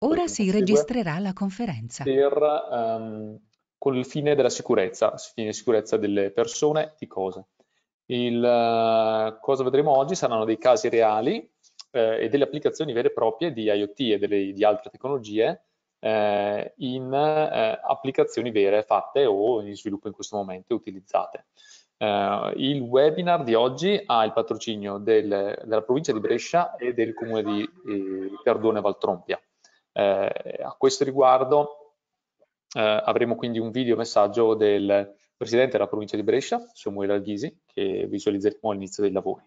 Ora si registrerà la conferenza. Per, um, con il fine della sicurezza, il fine di sicurezza delle persone, di cose. Il, uh, cosa vedremo oggi saranno dei casi reali eh, e delle applicazioni vere e proprie di IoT e delle, di altre tecnologie eh, in eh, applicazioni vere fatte o in sviluppo in questo momento utilizzate. Uh, il webinar di oggi ha il patrocinio del, della provincia di Brescia e del comune di eh, Perdone Valtrompia. Eh, a questo riguardo eh, avremo quindi un video messaggio del presidente della provincia di Brescia, Samuele Alghisi, che visualizzeremo all'inizio dei lavori.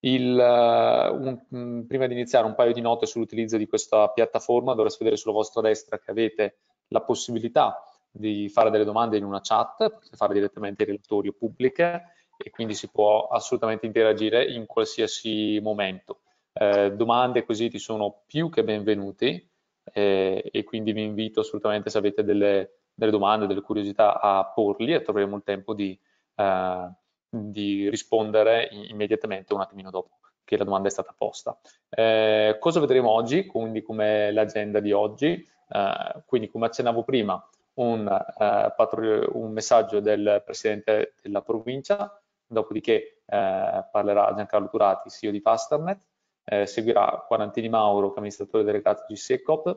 Il, uh, un, prima di iniziare un paio di note sull'utilizzo di questa piattaforma, dovreste vedere sulla vostra destra che avete la possibilità di fare delle domande in una chat, potete fare direttamente ai relatori o pubbliche e quindi si può assolutamente interagire in qualsiasi momento. Eh, domande così ti sono più che benvenuti eh, e quindi vi invito assolutamente se avete delle, delle, domande, delle curiosità a porli e troveremo il tempo di, eh, di rispondere immediatamente un attimino dopo che la domanda è stata posta. Eh, cosa vedremo oggi? Quindi come l'agenda di oggi, eh, quindi come accennavo prima, un, uh, un, messaggio del Presidente della provincia, dopodiché uh, parlerà Giancarlo Turati, CEO di Fasternet, eh, seguirà Quarantini Mauro, amministratore delegato di SECOP,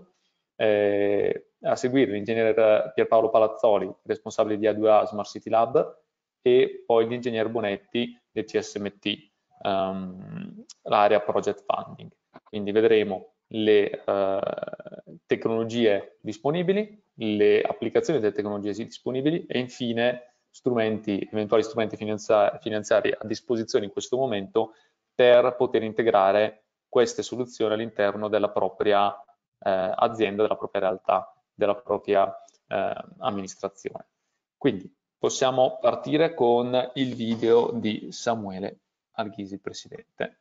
eh, a seguire l'ingegnere Pierpaolo Palazzoli, responsabile di A2A Smart City Lab, e poi l'ingegner Bonetti del CSMT, um, l'area Project Funding. Quindi vedremo le uh, tecnologie disponibili, le applicazioni delle tecnologie disponibili e infine strumenti, eventuali strumenti finanziari a disposizione in questo momento per poter integrare queste soluzioni all'interno della propria eh, azienda, della propria realtà, della propria eh, amministrazione. Quindi possiamo partire con il video di Samuele Alghisi, Presidente.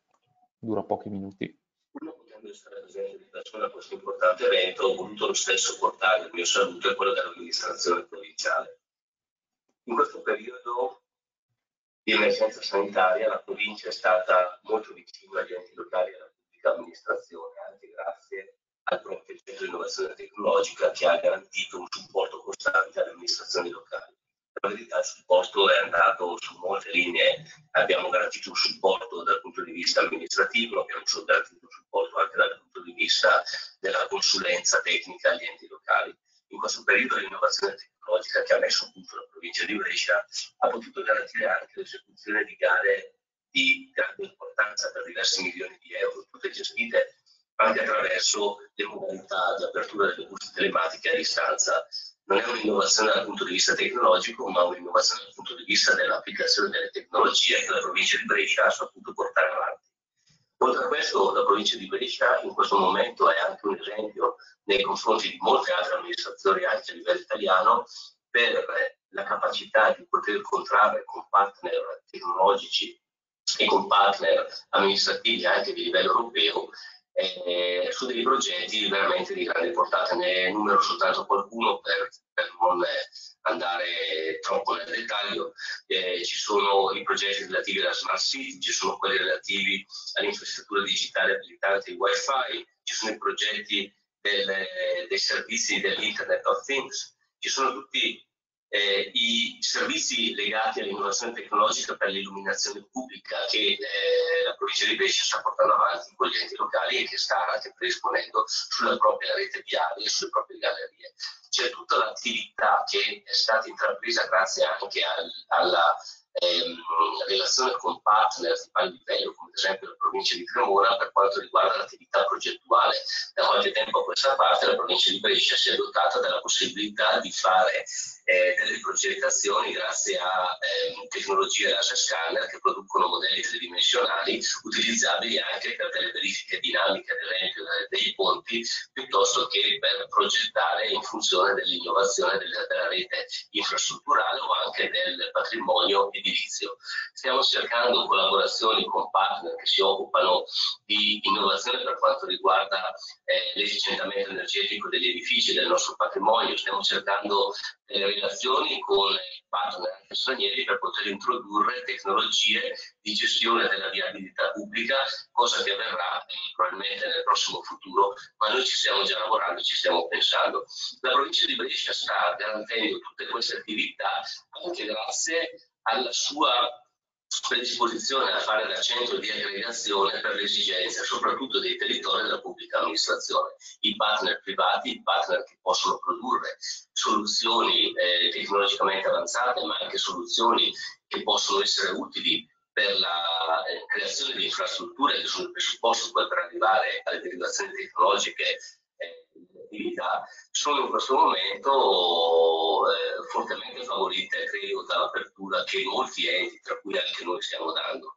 Dura pochi minuti potendo essere presente persona a questo importante evento, ho voluto lo stesso portare il mio saluto e quello dell'amministrazione provinciale. In questo periodo di emergenza sanitaria la provincia è stata molto vicina agli enti locali e alla pubblica amministrazione, anche grazie al proprio centro di innovazione tecnologica che ha garantito un supporto costante alle amministrazioni locali la verità il supporto è andato su molte linee, abbiamo garantito un supporto dal punto di vista amministrativo, abbiamo garantito un supporto anche dal punto di vista della consulenza tecnica agli enti locali. In questo periodo l'innovazione tecnologica che ha messo a punto la provincia di Brescia ha potuto garantire anche l'esecuzione di gare di grande importanza per diversi milioni di euro, tutte gestite anche attraverso le modalità di apertura delle buste telematiche a distanza non è un'innovazione dal punto di vista tecnologico, ma un'innovazione dal punto di vista dell'applicazione delle tecnologie che la provincia di Brescia ha saputo portare avanti. Oltre a questo, la provincia di Brescia in questo momento è anche un esempio nei confronti di molte altre amministrazioni anche a livello italiano per la capacità di poter contrarre con partner tecnologici e con partner amministrativi anche di livello europeo eh, su dei progetti veramente di grande portata. Ne enumero soltanto qualcuno per, per non andare troppo nel dettaglio. Eh, ci sono i progetti relativi alla Smart City, ci sono quelli relativi all'infrastruttura digitale abilitante Wi-Fi, ci sono i progetti del, dei servizi dell'Internet of Things, ci sono tutti eh, i servizi legati all'innovazione tecnologica per l'illuminazione pubblica che eh, la provincia di Brescia sta portando avanti con gli enti locali e che sta anche predisponendo sulla propria rete viaria e sulle proprie gallerie. C'è tutta l'attività che è stata intrapresa grazie anche al, alla ehm, relazione con partner di pari livello, come ad esempio la provincia di Cremona, per quanto riguarda l'attività progettuale. Da qualche tempo a questa parte la provincia di Brescia si è dotata della possibilità di fare eh, delle progettazioni grazie a eh, tecnologie laser scanner che producono modelli tridimensionali utilizzabili anche per delle verifiche dinamiche, ad esempio dei ponti, piuttosto che per progettare in funzione dell'innovazione della, della rete infrastrutturale o anche del patrimonio edilizio. Stiamo cercando collaborazioni con partner che si occupano di innovazione per quanto riguarda eh, l'efficientamento energetico degli edifici del nostro patrimonio, stiamo cercando delle relazioni con i partner stranieri per poter introdurre tecnologie di gestione della viabilità pubblica, cosa che avverrà probabilmente nel prossimo futuro, ma noi ci stiamo già lavorando, ci stiamo pensando. La provincia di Brescia sta garantendo tutte queste attività anche grazie alla sua predisposizione a fare da centro di aggregazione per le esigenze soprattutto dei territori della pubblica amministrazione. I partner privati, i partner che possono produrre soluzioni eh, tecnologicamente avanzate, ma anche soluzioni che possono essere utili per la eh, creazione di infrastrutture che sono il presupposto per arrivare alle derivazioni tecnologiche attività sono in questo momento eh, fortemente favorite, credo, dall'apertura che molti enti, tra cui anche noi, stiamo dando.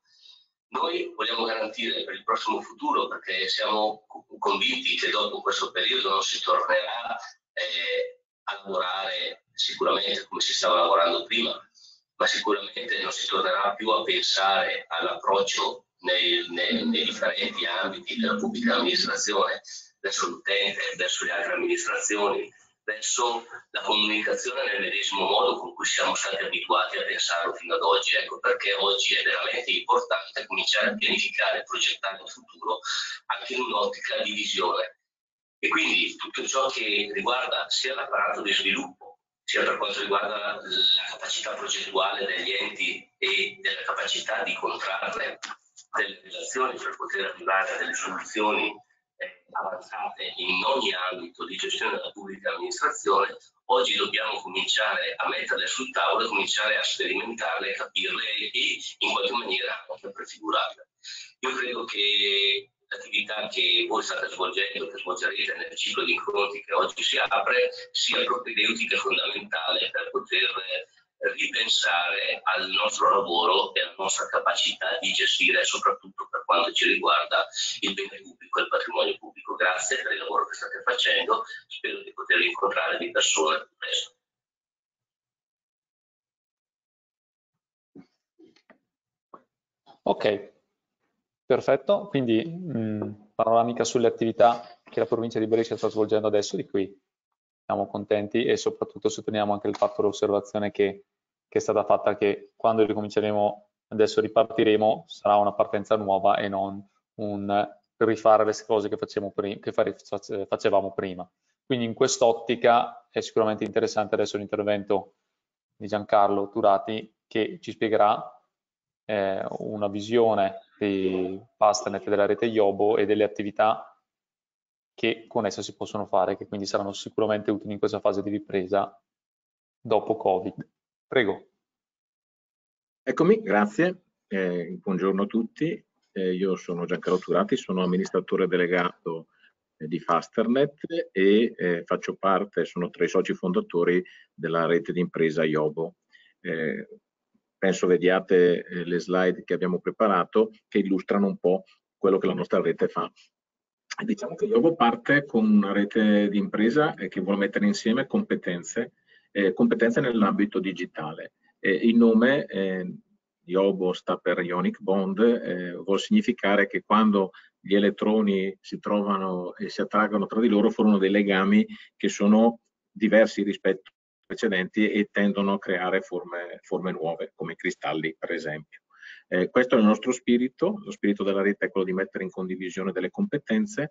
Noi vogliamo garantire per il prossimo futuro, perché siamo convinti che dopo questo periodo non si tornerà eh, a lavorare sicuramente come si stava lavorando prima, ma sicuramente non si tornerà più a pensare all'approccio nei, nei, nei differenti ambiti della pubblica amministrazione verso l'utente, verso le altre amministrazioni, verso la comunicazione nel medesimo modo con cui siamo stati abituati a pensarlo fino ad oggi. Ecco perché oggi è veramente importante cominciare a pianificare e progettare il futuro anche in un'ottica di visione. E quindi tutto ciò che riguarda sia l'apparato di sviluppo, sia per quanto riguarda la capacità progettuale degli enti e della capacità di contrarre delle relazioni per poter arrivare a delle soluzioni avanzate in ogni ambito di gestione della pubblica amministrazione, oggi dobbiamo cominciare a metterle sul tavolo, cominciare a sperimentarle, capirle e in qualche maniera anche prefigurarle. Io credo che l'attività che voi state svolgendo, che svolgerete nel ciclo di incontri che oggi si apre, sia propedeutica e fondamentale per poter ripensare al nostro lavoro e alla nostra capacità di gestire, soprattutto per quanto ci riguarda, il bene pubblico e il patrimonio pubblico. Grazie per il lavoro che state facendo, spero di potervi incontrare di persona presto. Ok, perfetto. Quindi mh, panoramica sulle attività che la provincia di Brescia sta svolgendo adesso, di cui siamo contenti e soprattutto sottolineamo anche il fatto dell'osservazione che, che, è stata fatta che quando ricominceremo, adesso ripartiremo, sarà una partenza nuova e non un rifare le cose che, prima, che facevamo prima. Quindi in quest'ottica è sicuramente interessante adesso l'intervento di Giancarlo Turati che ci spiegherà eh, una visione di Pastanet della rete Iobo e delle attività che con essa si possono fare, che quindi saranno sicuramente utili in questa fase di ripresa dopo Covid. Prego. Eccomi, grazie. Eh, buongiorno a tutti. Eh, io sono Giancarlo Turati, sono amministratore delegato eh, di Fasternet e eh, faccio parte, sono tra i soci fondatori della rete di impresa Iobo. Eh, penso vediate le slide che abbiamo preparato che illustrano un po' quello che la nostra rete fa. Diciamo che Iobo parte con una rete di impresa eh, che vuole mettere insieme competenze, eh, competenze nell'ambito digitale. Eh, il nome eh, Iobo sta per Ionic Bond, eh, vuol significare che quando gli elettroni si trovano e si attraggono tra di loro formano dei legami che sono diversi rispetto ai precedenti e tendono a creare forme, forme nuove, come i cristalli per esempio. Eh, questo è il nostro spirito, lo spirito della rete è quello di mettere in condivisione delle competenze.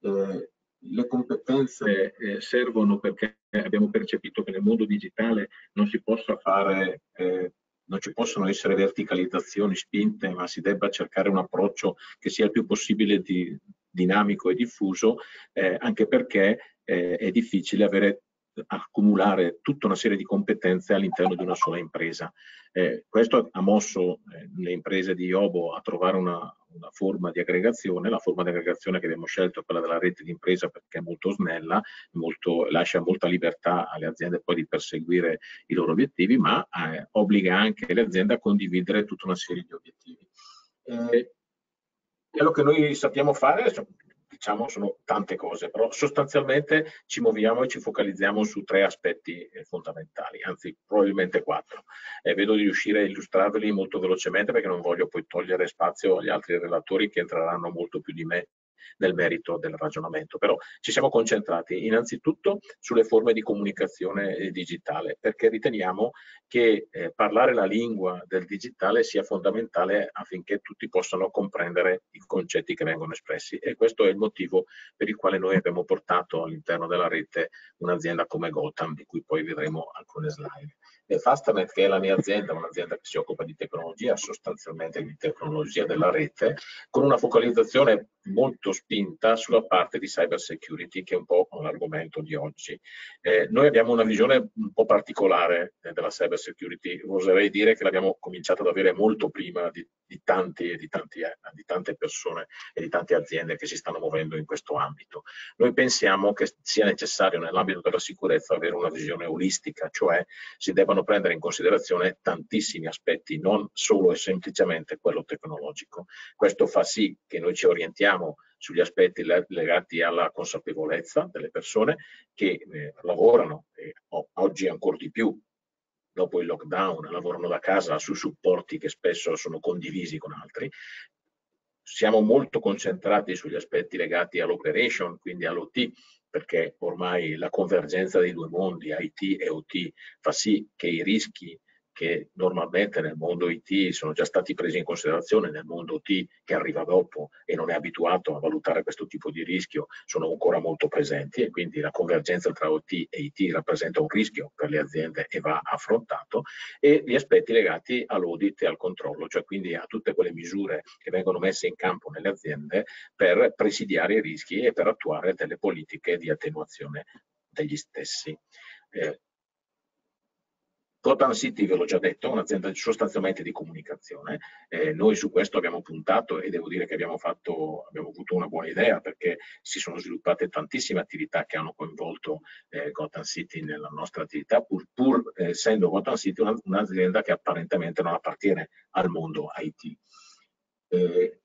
Eh, le competenze eh, servono perché abbiamo percepito che nel mondo digitale non si possa fare, eh, non ci possono essere verticalizzazioni spinte, ma si debba cercare un approccio che sia il più possibile di, dinamico e diffuso, eh, anche perché eh, è difficile avere accumulare tutta una serie di competenze all'interno di una sola impresa. Eh, questo ha mosso eh, le imprese di Iobo a trovare una, una, forma di aggregazione, la forma di aggregazione che abbiamo scelto è quella della rete di impresa perché è molto snella, molto, lascia molta libertà alle aziende poi di perseguire i loro obiettivi, ma eh, obbliga anche le aziende a condividere tutta una serie di obiettivi. Eh, quello che noi sappiamo fare diciamo sono tante cose, però sostanzialmente ci muoviamo e ci focalizziamo su tre aspetti eh, fondamentali, anzi probabilmente quattro. Eh, vedo di riuscire a illustrarveli molto velocemente perché non voglio poi togliere spazio agli altri relatori che entreranno molto più di me nel merito del ragionamento, però ci siamo concentrati innanzitutto sulle forme di comunicazione eh, digitale, perché riteniamo che eh, parlare la lingua del digitale sia fondamentale affinché tutti possano comprendere i concetti che vengono espressi e questo è il motivo per il quale noi abbiamo portato all'interno della rete un'azienda come Gotham, di cui poi vedremo alcune slide. Fastanet, che è la mia azienda, un'azienda che si occupa di tecnologia, sostanzialmente di tecnologia della rete, con una focalizzazione molto spinta sulla parte di cyber security, che è un po' l'argomento di oggi. Eh, noi abbiamo una visione un po' particolare eh, della cyber security, oserei dire che l'abbiamo cominciato ad avere molto prima di, di, tanti, di, tanti, eh, di tante persone e di tante aziende che si stanno muovendo in questo ambito. Noi pensiamo che sia necessario nell'ambito della sicurezza avere una visione olistica, cioè si debbano prendere in considerazione tantissimi aspetti, non solo e semplicemente quello tecnologico. Questo fa sì che noi ci orientiamo sugli aspetti legati alla consapevolezza delle persone che eh, lavorano, e oggi ancora di più dopo il lockdown, lavorano da casa su supporti che spesso sono condivisi con altri. Siamo molto concentrati sugli aspetti legati all'operation, quindi all'OT, perché ormai la convergenza dei due mondi, IT e OT, fa sì che i rischi che normalmente nel mondo IT sono già stati presi in considerazione, nel mondo OT che arriva dopo e non è abituato a valutare questo tipo di rischio, sono ancora molto presenti e quindi la convergenza tra OT e IT rappresenta un rischio per le aziende e va affrontato e gli aspetti legati all'audit e al controllo, cioè quindi a tutte quelle misure che vengono messe in campo nelle aziende per presidiare i rischi e per attuare delle politiche di attenuazione degli stessi. Eh, Gotham City, ve l'ho già detto, è un'azienda sostanzialmente di comunicazione. Eh, noi su questo abbiamo puntato e devo dire che abbiamo, fatto, abbiamo, avuto una buona idea perché si sono sviluppate tantissime attività che hanno coinvolto eh, Gotham City nella nostra attività, pur, pur eh, essendo Gotham City un'azienda che apparentemente non appartiene al mondo IT. Eh,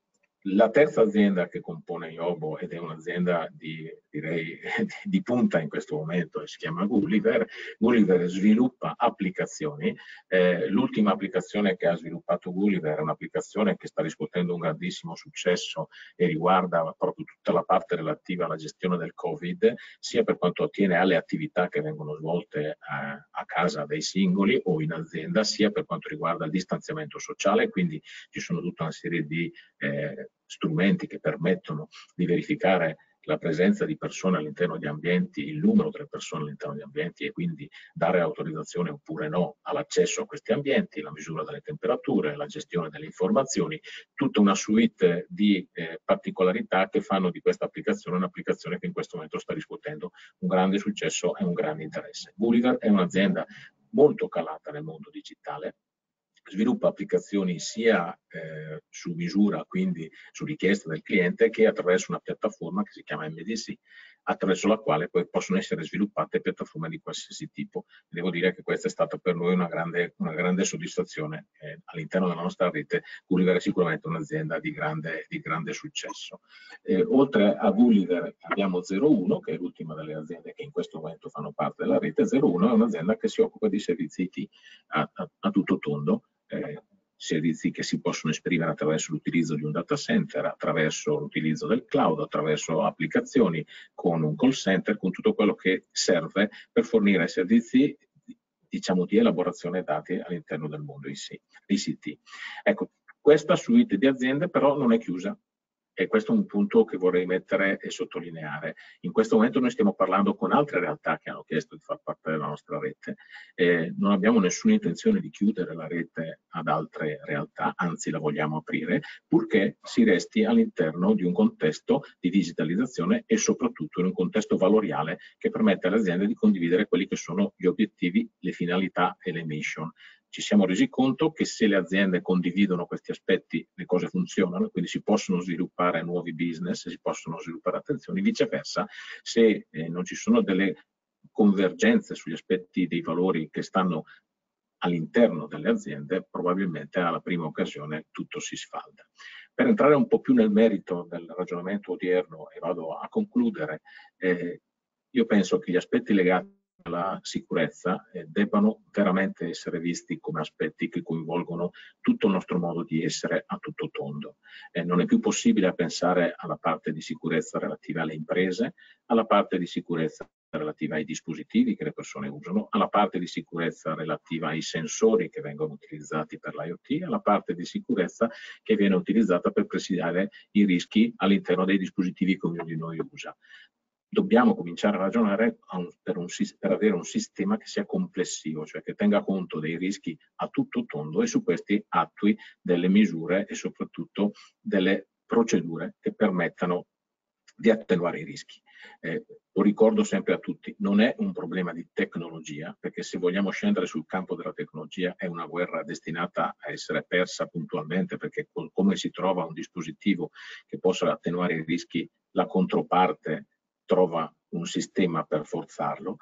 la terza azienda che compone Iobo ed è un'azienda di, direi, di punta in questo momento si chiama Gulliver. Gulliver sviluppa applicazioni. Eh, l'ultima applicazione che ha sviluppato Gulliver è un'applicazione che sta riscuotendo un grandissimo successo e riguarda proprio tutta la parte relativa alla gestione del Covid, sia per quanto attiene alle attività che vengono svolte a, eh, a casa dei singoli o in azienda, sia per quanto riguarda il distanziamento sociale, quindi ci sono tutta una serie di eh, strumenti che permettono di verificare la presenza di persone all'interno di ambienti, il numero delle persone all'interno di ambienti e quindi dare autorizzazione oppure no all'accesso a questi ambienti, la misura delle temperature, la gestione delle informazioni, tutta una suite di eh, particolarità che fanno di questa applicazione un'applicazione che in questo momento sta riscuotendo un grande successo e un grande interesse. Gulliver è un'azienda molto calata nel mondo digitale, sviluppa applicazioni sia eh, su misura, quindi su richiesta del cliente, che attraverso una piattaforma che si chiama MDC, attraverso la quale poi possono essere sviluppate piattaforme di qualsiasi tipo. Devo dire che questa è stata per noi una grande, una grande soddisfazione eh, all'interno della nostra rete. Gulliver è sicuramente un'azienda di grande, di grande successo. Eh, oltre a Gulliver abbiamo 01, che è l'ultima delle aziende che in questo momento fanno parte della rete. 01 è un'azienda che si occupa di servizi IT a, a, a tutto tondo eh, servizi che si possono esprimere attraverso l'utilizzo di un data center, attraverso l'utilizzo del cloud, attraverso applicazioni con un call center, con tutto quello che serve per fornire servizi diciamo di elaborazione dati all'interno del mondo ICT. Ecco, questa suite di aziende però non è chiusa, e questo è un punto che vorrei mettere e sottolineare. In questo momento noi stiamo parlando con altre realtà che hanno chiesto di far parte della nostra rete. Eh, non abbiamo nessuna intenzione di chiudere la rete ad altre realtà, anzi la vogliamo aprire, purché si resti all'interno di un contesto di digitalizzazione e soprattutto in un contesto valoriale che permette alle aziende di condividere quelli che sono gli obiettivi, le finalità e le mission ci siamo resi conto che se le aziende condividono questi aspetti le cose funzionano, quindi si possono sviluppare nuovi business, si possono sviluppare attenzioni, viceversa se eh, non ci sono delle convergenze sugli aspetti dei valori che stanno all'interno delle aziende, probabilmente alla prima occasione tutto si sfalda. Per entrare un po' più nel merito del ragionamento odierno e vado a concludere, eh, io penso che gli aspetti legati alla sicurezza eh, debbano veramente essere visti come aspetti che coinvolgono tutto il nostro modo di essere a tutto tondo. Eh, non è più possibile pensare alla parte di sicurezza relativa alle imprese, alla parte di sicurezza relativa ai dispositivi che le persone usano, alla parte di sicurezza relativa ai sensori che vengono utilizzati per l'IoT, alla parte di sicurezza che viene utilizzata per presidiare i rischi all'interno dei dispositivi che ognuno di noi usa dobbiamo cominciare a ragionare per, un, per, avere un sistema che sia complessivo, cioè che tenga conto dei rischi a tutto tondo e su questi attui delle misure e soprattutto delle procedure che permettano di attenuare i rischi. Eh, lo ricordo sempre a tutti, non è un problema di tecnologia, perché se vogliamo scendere sul campo della tecnologia è una guerra destinata a essere persa puntualmente, perché come si trova un dispositivo che possa attenuare i rischi, la controparte trova un sistema per forzarlo.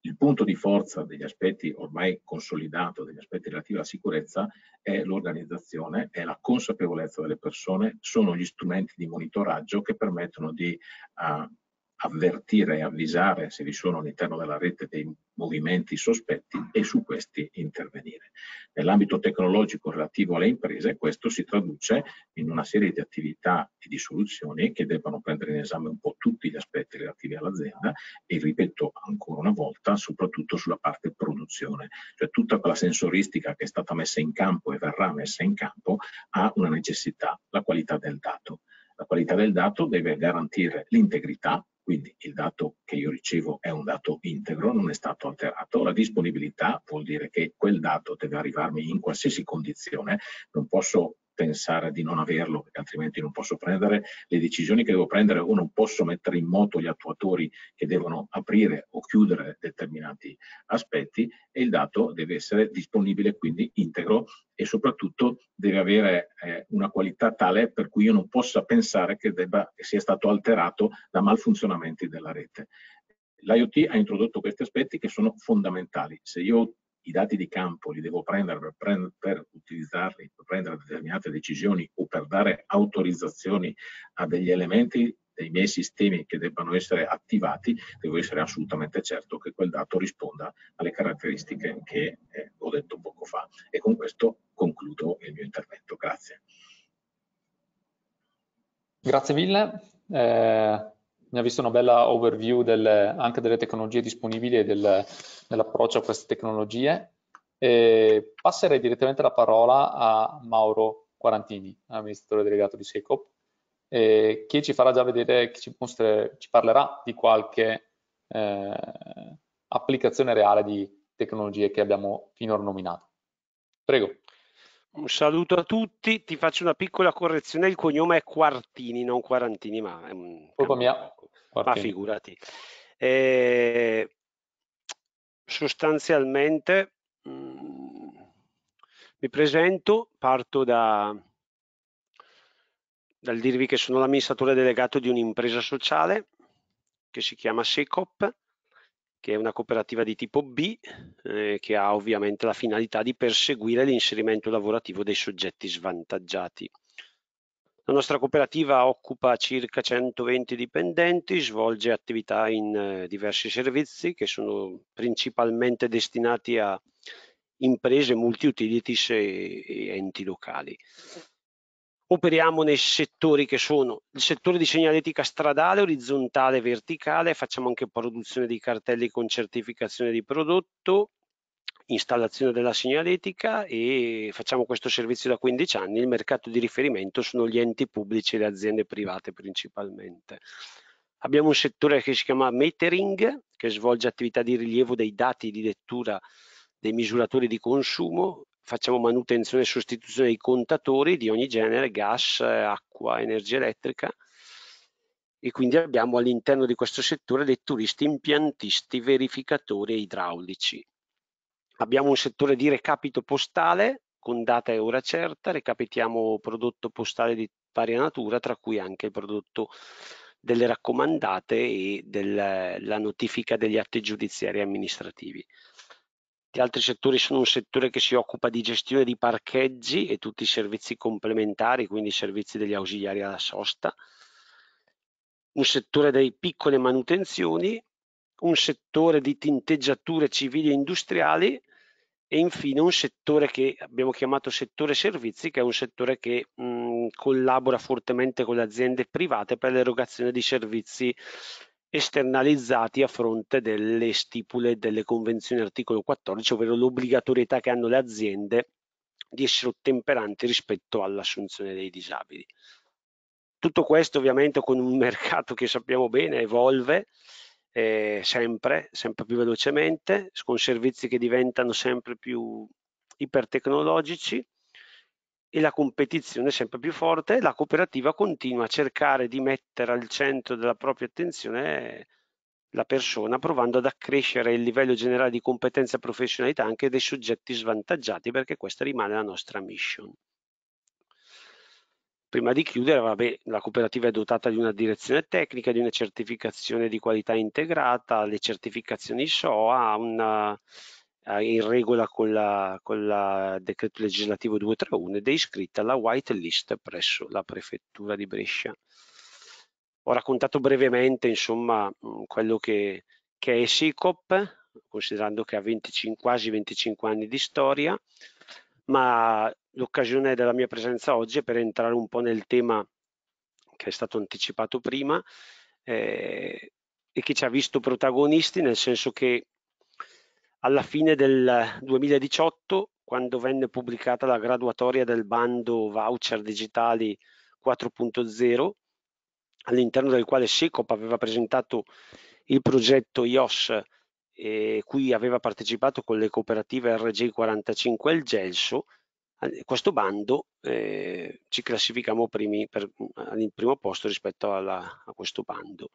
Il punto di forza degli aspetti ormai consolidato, degli aspetti relativi alla sicurezza, è l'organizzazione, è la consapevolezza delle persone, sono gli strumenti di monitoraggio che permettono di uh, avvertire e avvisare se vi sono all'interno della rete dei movimenti sospetti e su questi intervenire. Nell'ambito tecnologico relativo alle imprese questo si traduce in una serie di attività e di soluzioni che debbano prendere in esame un po' tutti gli aspetti relativi all'azienda e ripeto ancora una volta soprattutto sulla parte produzione, cioè tutta quella sensoristica che è stata messa in campo e verrà messa in campo ha una necessità, la qualità del dato. La qualità del dato deve garantire l'integrità, quindi il dato che io ricevo è un dato integro, non è stato alterato. La disponibilità vuol dire che quel dato deve arrivarmi in qualsiasi condizione, non posso pensare di non averlo, perché altrimenti non posso prendere le decisioni che devo prendere o non posso mettere in moto gli attuatori che devono aprire o chiudere determinati aspetti e il dato deve essere disponibile quindi integro e soprattutto deve avere eh, una qualità tale per cui io non possa pensare che, debba, che sia stato alterato da malfunzionamenti della rete. L'IoT ha introdotto questi aspetti che sono fondamentali. Se io i dati di campo li devo prendere per, prend per, utilizzarli, per prendere determinate decisioni o per dare autorizzazioni a degli elementi dei miei sistemi che debbano essere attivati, devo essere assolutamente certo che quel dato risponda alle caratteristiche che eh, ho detto poco fa. E con questo concludo il mio intervento. Grazie. Grazie mille. Eh, ha visto una bella overview delle, anche delle tecnologie disponibili e del, dell'approccio a queste tecnologie. E passerei direttamente la parola a Mauro Quarantini, amministratore delegato di SECOP, eh, che ci farà già vedere, che ci, mostre, ci parlerà di qualche eh, applicazione reale di tecnologie che abbiamo finora nominato. Prego. Un saluto a tutti, ti faccio una piccola correzione, il cognome è Quartini, non Quarantini, ma è un... Colpa mia. Ma figurati. Eh, sostanzialmente mh, mm, mi presento, parto da, dal dirvi che sono l'amministratore delegato di un'impresa sociale che si chiama SECOP, che è una cooperativa di tipo B, eh, che ha ovviamente la finalità di perseguire l'inserimento lavorativo dei soggetti svantaggiati. La nostra cooperativa occupa circa 120 dipendenti, svolge attività in eh, diversi servizi che sono principalmente destinati a imprese multi-utilities e, enti locali. Operiamo nei settori che sono il settore di segnaletica stradale, orizzontale e verticale, facciamo anche produzione di cartelli con certificazione di prodotto, installazione della segnaletica e facciamo questo servizio da 15 anni. Il mercato di riferimento sono gli enti pubblici e le aziende private principalmente. Abbiamo un settore che si chiama metering, che svolge attività di rilievo dei dati di lettura dei misuratori di consumo, facciamo manutenzione e sostituzione dei contatori di ogni genere, gas, acqua, energia elettrica e quindi abbiamo all'interno di questo settore dei turisti impiantisti, verificatori e idraulici. Abbiamo un settore di recapito postale con data e ora certa, recapitiamo prodotto postale di varia natura, tra cui anche il prodotto delle raccomandate e della notifica degli atti giudiziari e amministrativi. Gli altri settori sono un settore che si occupa di gestione di parcheggi e tutti i servizi complementari, quindi i servizi degli ausiliari alla sosta, un settore delle piccole manutenzioni un settore di tinteggiature civili e industriali e infine un settore che abbiamo chiamato settore servizi, che è un settore che mh, collabora fortemente con le aziende private per l'erogazione di servizi esternalizzati a fronte delle stipule delle convenzioni articolo 14, ovvero l'obbligatorietà che hanno le aziende di essere ottemperanti rispetto all'assunzione dei disabili. Tutto questo ovviamente con un mercato che sappiamo bene evolve eh, sempre, sempre più velocemente, con servizi che diventano sempre più ipertecnologici e la competizione sempre più forte, la cooperativa continua a cercare di mettere al centro della propria attenzione la persona, provando ad accrescere il livello generale di competenza e professionalità anche dei soggetti svantaggiati, perché questa rimane la nostra mission. Prima di chiudere, vabbè, la cooperativa è dotata di una direzione tecnica, di una certificazione di qualità integrata, le certificazioni SOA, una, eh, in regola con il con decreto legislativo 231 ed è iscritta alla white list presso la prefettura di Brescia. Ho raccontato brevemente insomma mm, quello che, che è SICOP, considerando che ha 25, quasi 25 anni di storia, ma l'occasione della mia presenza oggi è per entrare un po' nel tema che è stato anticipato prima eh, e che ci ha visto protagonisti, nel senso che alla fine del 2018, quando venne pubblicata la graduatoria del bando voucher digitali 4.0, all'interno del quale SECOP aveva presentato il progetto IOS e cui aveva partecipato con le cooperative RG45 e il Gelso, questo bando eh, ci classificammo primi per, al primo posto rispetto alla, a questo bando.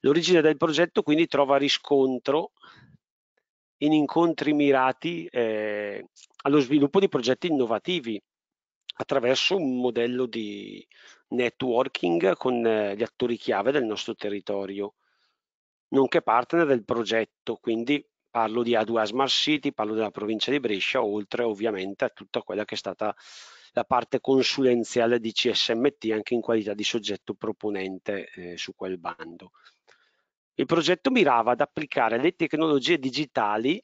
L'origine del progetto quindi trova riscontro in incontri mirati eh, allo sviluppo di progetti innovativi attraverso un modello di networking con eh, gli attori chiave del nostro territorio, nonché partner del progetto, quindi parlo di A2A Smart City, parlo della provincia di Brescia, oltre ovviamente a tutta quella che è stata la parte consulenziale di CSMT anche in qualità di soggetto proponente eh, su quel bando. Il progetto mirava ad applicare le tecnologie digitali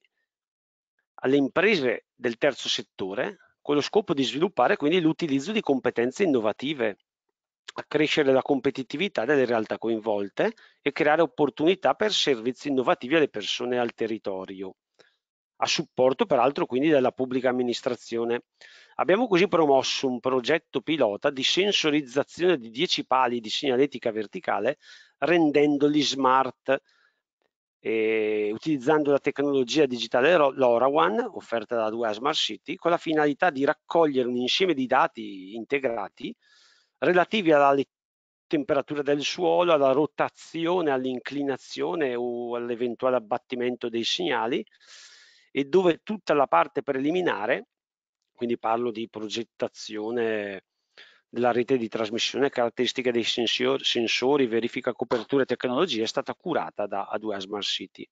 alle imprese del terzo settore con lo scopo di sviluppare quindi l'utilizzo di competenze innovative, accrescere la competitività delle realtà coinvolte e creare opportunità per servizi innovativi alle persone e al territorio, a supporto peraltro quindi della pubblica amministrazione. Abbiamo così promosso un progetto pilota di sensorizzazione di 10 pali di segnaletica verticale rendendoli smart eh, utilizzando la tecnologia digitale LoRaWAN offerta da 2 Smart City con la finalità di raccogliere un insieme di dati integrati relativi alla temperatura del suolo, alla rotazione, all'inclinazione o all'eventuale abbattimento dei segnali e dove tutta la parte preliminare, quindi parlo di progettazione della rete di trasmissione, caratteristiche dei sensori, verifica copertura e tecnologie è stata curata da A2 Smart City.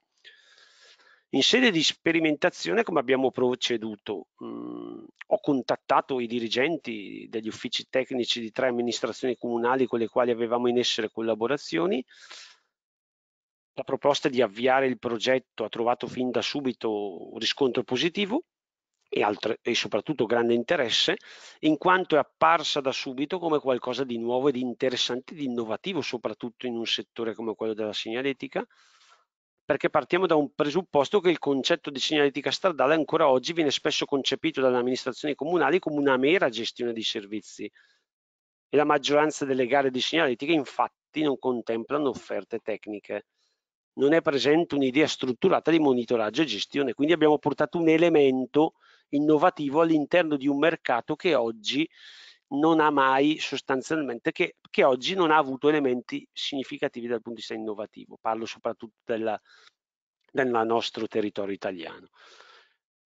In sede di sperimentazione, come abbiamo proceduto? Mm, ho contattato i dirigenti degli uffici tecnici di tre amministrazioni comunali con le quali avevamo in essere collaborazioni. La proposta di avviare il progetto ha trovato fin da subito un riscontro positivo e, altre, e soprattutto grande interesse, in quanto è apparsa da subito come qualcosa di nuovo e di interessante, di innovativo, soprattutto in un settore come quello della segnaletica, perché partiamo da un presupposto che il concetto di segnaletica stradale ancora oggi viene spesso concepito dalle amministrazioni comunali come una mera gestione di servizi e la maggioranza delle gare di segnaletica infatti non contemplano offerte tecniche. Non è presente un'idea strutturata di monitoraggio e gestione, quindi abbiamo portato un elemento innovativo all'interno di un mercato che oggi non ha mai sostanzialmente, che, che, oggi non ha avuto elementi significativi dal punto di vista innovativo. Parlo soprattutto della, del nostro territorio italiano.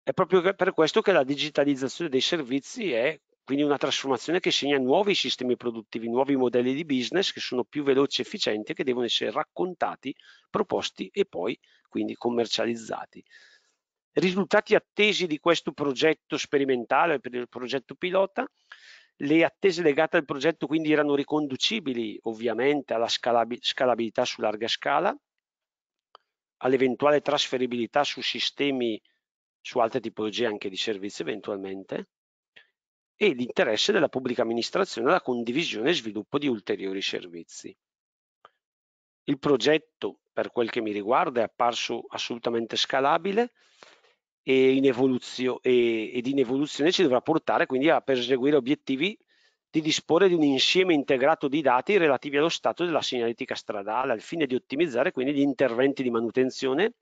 È proprio per questo che la digitalizzazione dei servizi è quindi una trasformazione che segna nuovi sistemi produttivi, nuovi modelli di business che sono più veloci e efficienti e che devono essere raccontati, proposti e poi quindi commercializzati. Risultati attesi di questo progetto sperimentale, per il progetto pilota, le attese legate al progetto quindi erano riconducibili ovviamente alla scalabilità su larga scala, all'eventuale trasferibilità su sistemi, su altre tipologie anche di servizi eventualmente, e l'interesse della pubblica amministrazione alla condivisione e sviluppo di ulteriori servizi. Il progetto, per quel che mi riguarda, è apparso assolutamente scalabile e in evoluzio, e, ed in evoluzione ci dovrà portare quindi a perseguire obiettivi di disporre di un insieme integrato di dati relativi allo stato della segnaletica stradale al fine di ottimizzare quindi gli interventi di manutenzione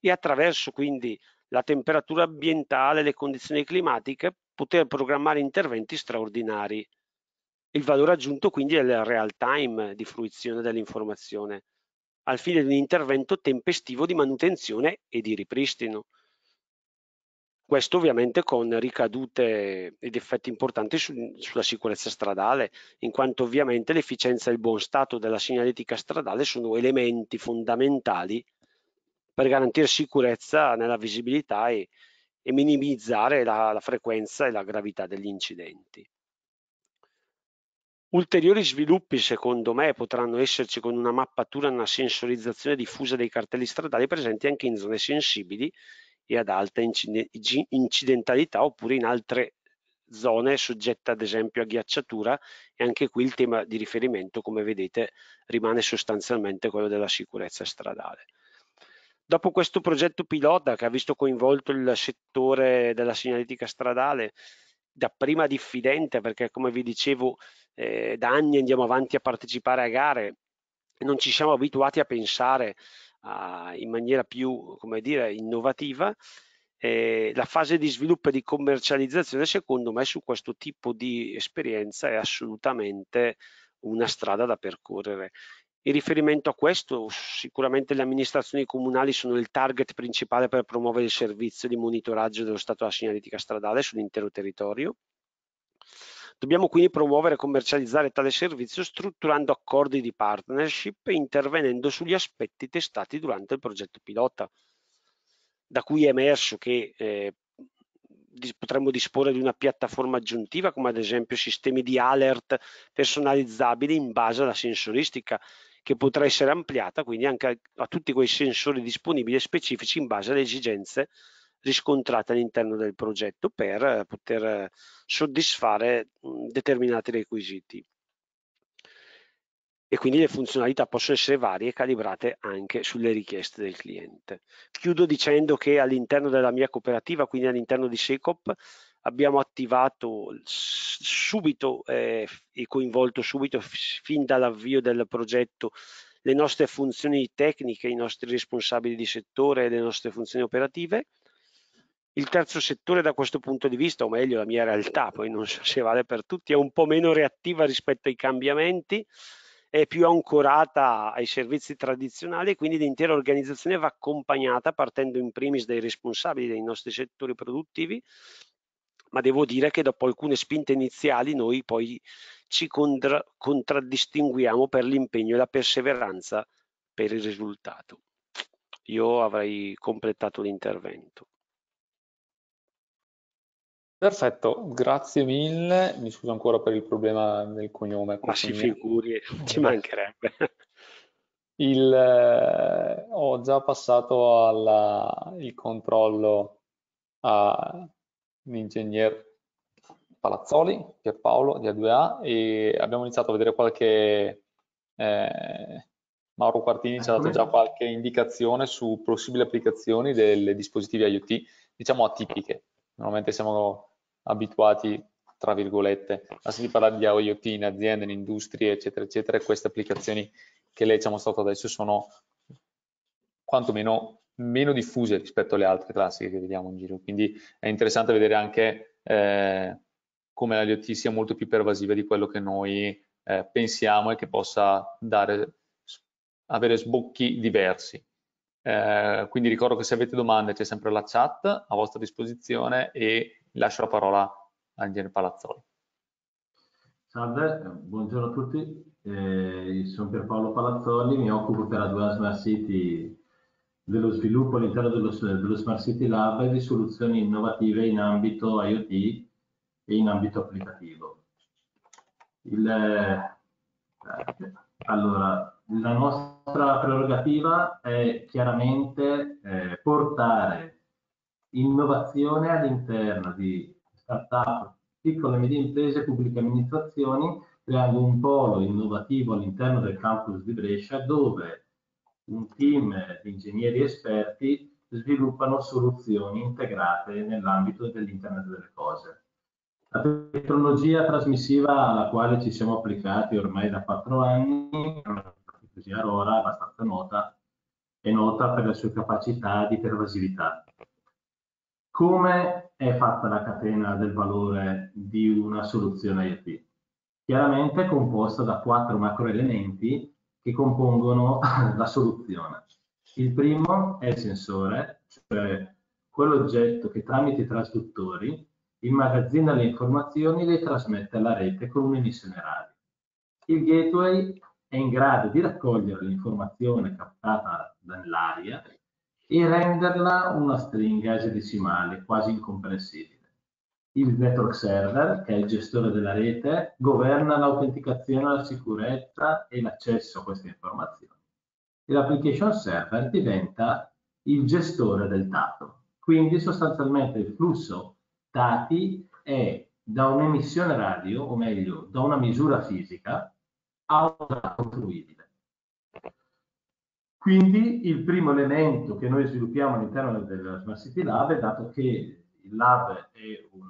e attraverso quindi la temperatura ambientale, le condizioni climatiche, poter programmare interventi straordinari. Il valore aggiunto quindi è il real time di fruizione dell'informazione, al fine di un intervento tempestivo di manutenzione e di ripristino. Questo ovviamente con ricadute ed effetti importanti su, sulla sicurezza stradale, in quanto ovviamente l'efficienza e il buon stato della segnaletica stradale sono elementi fondamentali per garantire sicurezza nella visibilità e, e minimizzare la, la frequenza e la gravità degli incidenti. Ulteriori sviluppi, secondo me, potranno esserci con una mappatura e una sensorizzazione diffusa dei cartelli stradali presenti anche in zone sensibili e ad alta incidentalità oppure in altre zone soggette ad esempio a ghiacciatura e anche qui il tema di riferimento come vedete rimane sostanzialmente quello della sicurezza stradale. Dopo questo progetto pilota che ha visto coinvolto il settore della segnaletica stradale, dapprima diffidente perché come vi dicevo eh, da anni andiamo avanti a partecipare a gare, non ci siamo abituati a pensare in maniera più come dire, innovativa. Eh, la fase di sviluppo e di commercializzazione secondo me su questo tipo di esperienza è assolutamente una strada da percorrere. In riferimento a questo, sicuramente le amministrazioni comunali sono il target principale per promuovere il servizio di monitoraggio dello stato della segnaletica stradale sull'intero territorio. Dobbiamo quindi promuovere e commercializzare tale servizio strutturando accordi di partnership e intervenendo sugli aspetti testati durante il progetto pilota, da cui è emerso che eh, potremmo disporre di una piattaforma aggiuntiva come ad esempio sistemi di alert personalizzabili in base alla sensoristica che potrà essere ampliata quindi anche a, a tutti quei sensori disponibili e specifici in base alle esigenze riscontrate all'interno del progetto per poter soddisfare determinati requisiti. E quindi le funzionalità possono essere varie e calibrate anche sulle richieste del cliente. Chiudo dicendo che all'interno della mia cooperativa, quindi all'interno di SECOP, abbiamo attivato subito eh, e coinvolto subito fin dall'avvio del progetto le nostre funzioni tecniche, i nostri responsabili di settore e le nostre funzioni operative. Il terzo settore da questo punto di vista, o meglio la mia realtà, poi non so se vale per tutti, è un po' meno reattiva rispetto ai cambiamenti, è più ancorata ai servizi tradizionali e quindi l'intera organizzazione va accompagnata partendo in primis dai responsabili dei nostri settori produttivi ma devo dire che dopo alcune spinte iniziali noi poi ci contra contraddistinguiamo per l'impegno e la perseveranza per il risultato. Io avrei completato l'intervento. Perfetto, grazie mille. Mi scuso ancora per il problema del cognome. Ma si figuri, ci mancherebbe. Il, eh, ho già passato il controllo a l'ingegner Palazzoli, Pierpaolo di A2A e abbiamo iniziato a vedere qualche eh, Mauro Quartini ci ha dato già qualche indicazione su possibili applicazioni dei dispositivi IoT, diciamo atipiche. Normalmente siamo abituati, tra virgolette, a sentire parlare di IoT in aziende, in industrie, eccetera, eccetera, queste applicazioni che lei ci ha mostrato adesso sono quantomeno meno diffuse rispetto alle altre classiche che vediamo in giro. Quindi è interessante vedere anche eh, come la IoT sia molto più pervasiva di quello che noi eh, pensiamo e che possa dare, avere sbocchi diversi. Eh, quindi ricordo che se avete domande c'è sempre la chat a vostra disposizione e lascio la parola a Ingegnere Palazzoli. Salve, buongiorno a tutti, eh, sono Pierpaolo Palazzoli, mi occupo per Advanced Smart City dello sviluppo all'interno dello, dello, Smart City Lab di soluzioni innovative in ambito IoT e in ambito applicativo. Il, eh, allora, la nostra prerogativa è chiaramente eh, portare innovazione all'interno di start-up, piccole e medie imprese, pubbliche amministrazioni, creando un polo innovativo all'interno del campus di Brescia dove un team di ingegneri esperti sviluppano soluzioni integrate nell'ambito dell'Internet delle cose. La tecnologia trasmissiva alla quale ci siamo applicati ormai da quattro anni è una tecnologia abbastanza nota, è nota per le sue capacità di pervasività. Come è fatta la catena del valore di una soluzione IoT? Chiaramente è composta da quattro macroelementi che compongono la soluzione. Il primo è il sensore, cioè quell'oggetto che tramite i trasduttori immagazzina le informazioni e le trasmette alla rete con un'emissione radio. Il gateway è in grado di raccogliere l'informazione captata dall'aria e renderla una stringa esadecimale quasi incomprensibile. Il network server, che è il gestore della rete, governa l'autenticazione, la sicurezza e l'accesso a queste informazioni. E l'application server diventa il gestore del dato. Quindi sostanzialmente il flusso dati è da un'emissione radio, o meglio, da una misura fisica, a un dato fruibile. Quindi il primo elemento che noi sviluppiamo all'interno della Smart City Lab è dato che il lab è un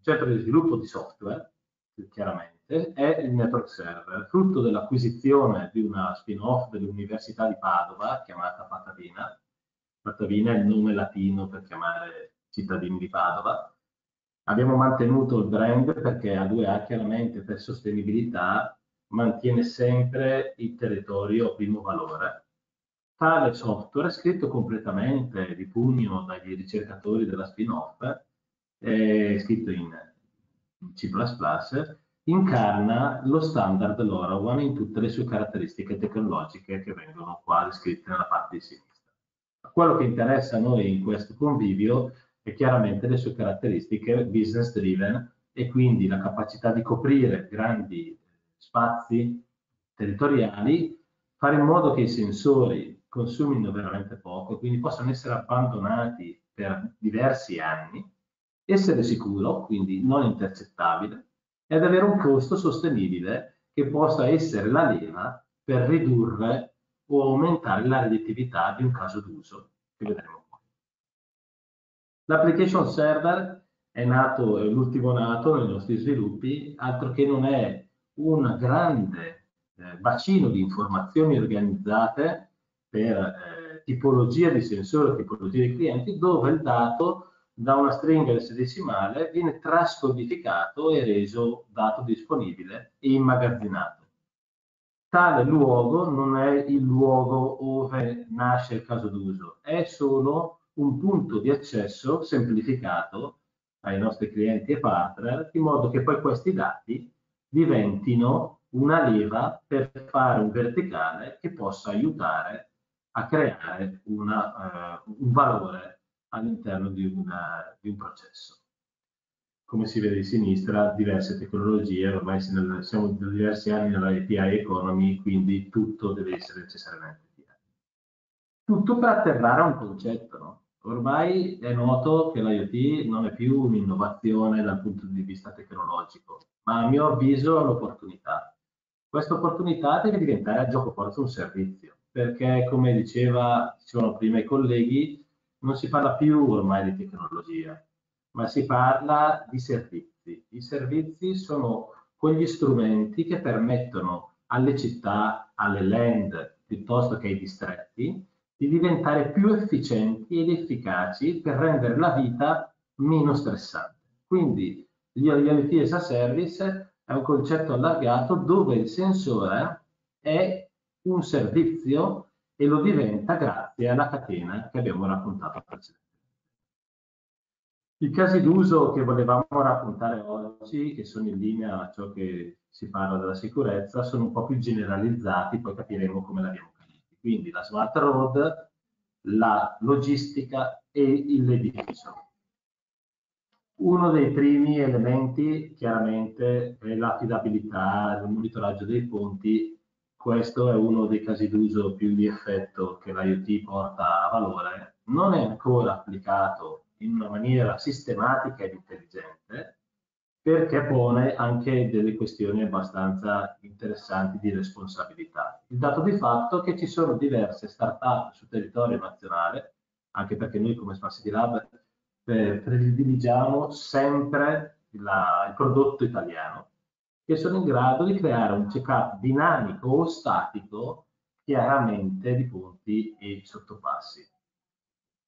centro di sviluppo di software, chiaramente, è il network server, frutto dell'acquisizione di una spin-off dell'Università di Padova chiamata Patavina. Patavina è il nome latino per chiamare cittadini di Padova. Abbiamo mantenuto il brand perché A2A chiaramente per sostenibilità mantiene sempre il territorio primo valore. Tale software, scritto completamente di pugno dagli ricercatori della spin-off, è scritto in C++, incarna lo standard LoRaWAN in tutte le sue caratteristiche tecnologiche che vengono qua descritte nella parte di sinistra. Quello che interessa a noi in questo convivio è chiaramente le sue caratteristiche business driven e quindi la capacità di coprire grandi spazi territoriali, fare in modo che i sensori consumino veramente poco, quindi possano essere abbandonati per diversi anni, essere sicuro, quindi non intercettabile, ed avere un costo sostenibile che possa essere la leva per ridurre o aumentare la redditività di un caso d'uso, che vedremo poi. L'application server è nato, è l'ultimo nato nei nostri sviluppi, altro che non è un grande eh, bacino di informazioni organizzate per eh, tipologia di sensore, tipologia di clienti, dove il dato da una stringa esadecimale viene trascodificato e reso dato disponibile e immagazzinato. Tale luogo non è il luogo dove nasce il caso d'uso, è solo un punto di accesso semplificato ai nostri clienti e partner, in modo che poi questi dati diventino una leva per fare un verticale che possa aiutare a creare una, uh, un valore all'interno di, di, un processo. Come si vede di sinistra, diverse tecnologie, ormai siamo da diversi anni nella API economy, quindi tutto deve essere necessariamente API. Tutto per atterrare a un concetto, no? Ormai è noto che l'IoT non è più un'innovazione dal punto di vista tecnologico, ma a mio avviso è un'opportunità. Questa opportunità deve diventare a gioco forza un servizio, perché come diceva, dicevano prima i colleghi, non si parla più ormai di tecnologia, ma si parla di servizi. I servizi sono quegli strumenti che permettono alle città, alle land, piuttosto che ai distretti, di diventare più efficienti ed efficaci per rendere la vita meno stressante. Quindi l'IoT as a Service è un concetto allargato dove il sensore è un servizio e lo diventa grazie alla catena che abbiamo raccontato precedentemente. I casi d'uso che volevamo raccontare oggi, che sono in linea a ciò che si parla della sicurezza, sono un po' più generalizzati, poi capiremo come l'abbiamo capito. Quindi la smart road, la logistica e l'edificio. Uno dei primi elementi chiaramente è l'affidabilità, il monitoraggio dei ponti questo è uno dei casi d'uso più di effetto che l'IoT porta a valore, non è ancora applicato in una maniera sistematica ed intelligente perché pone anche delle questioni abbastanza interessanti di responsabilità. Il dato di fatto è che ci sono diverse start-up sul territorio nazionale, anche perché noi come Smart City Lab eh, prediligiamo sempre la, il prodotto italiano, che sono in grado di creare un check-up dinamico o statico chiaramente di punti e sottopassi.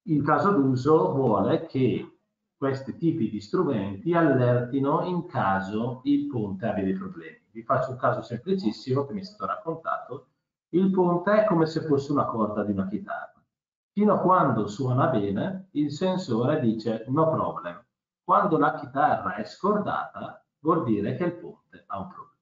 Il caso d'uso vuole che questi tipi di strumenti allertino in caso il ponte abbia dei problemi. Vi faccio un caso semplicissimo che mi è stato raccontato. Il ponte è come se fosse una corda di una chitarra. Fino a quando suona bene, il sensore dice no problem. Quando la chitarra è scordata, vuol dire che il ponte ha un problema.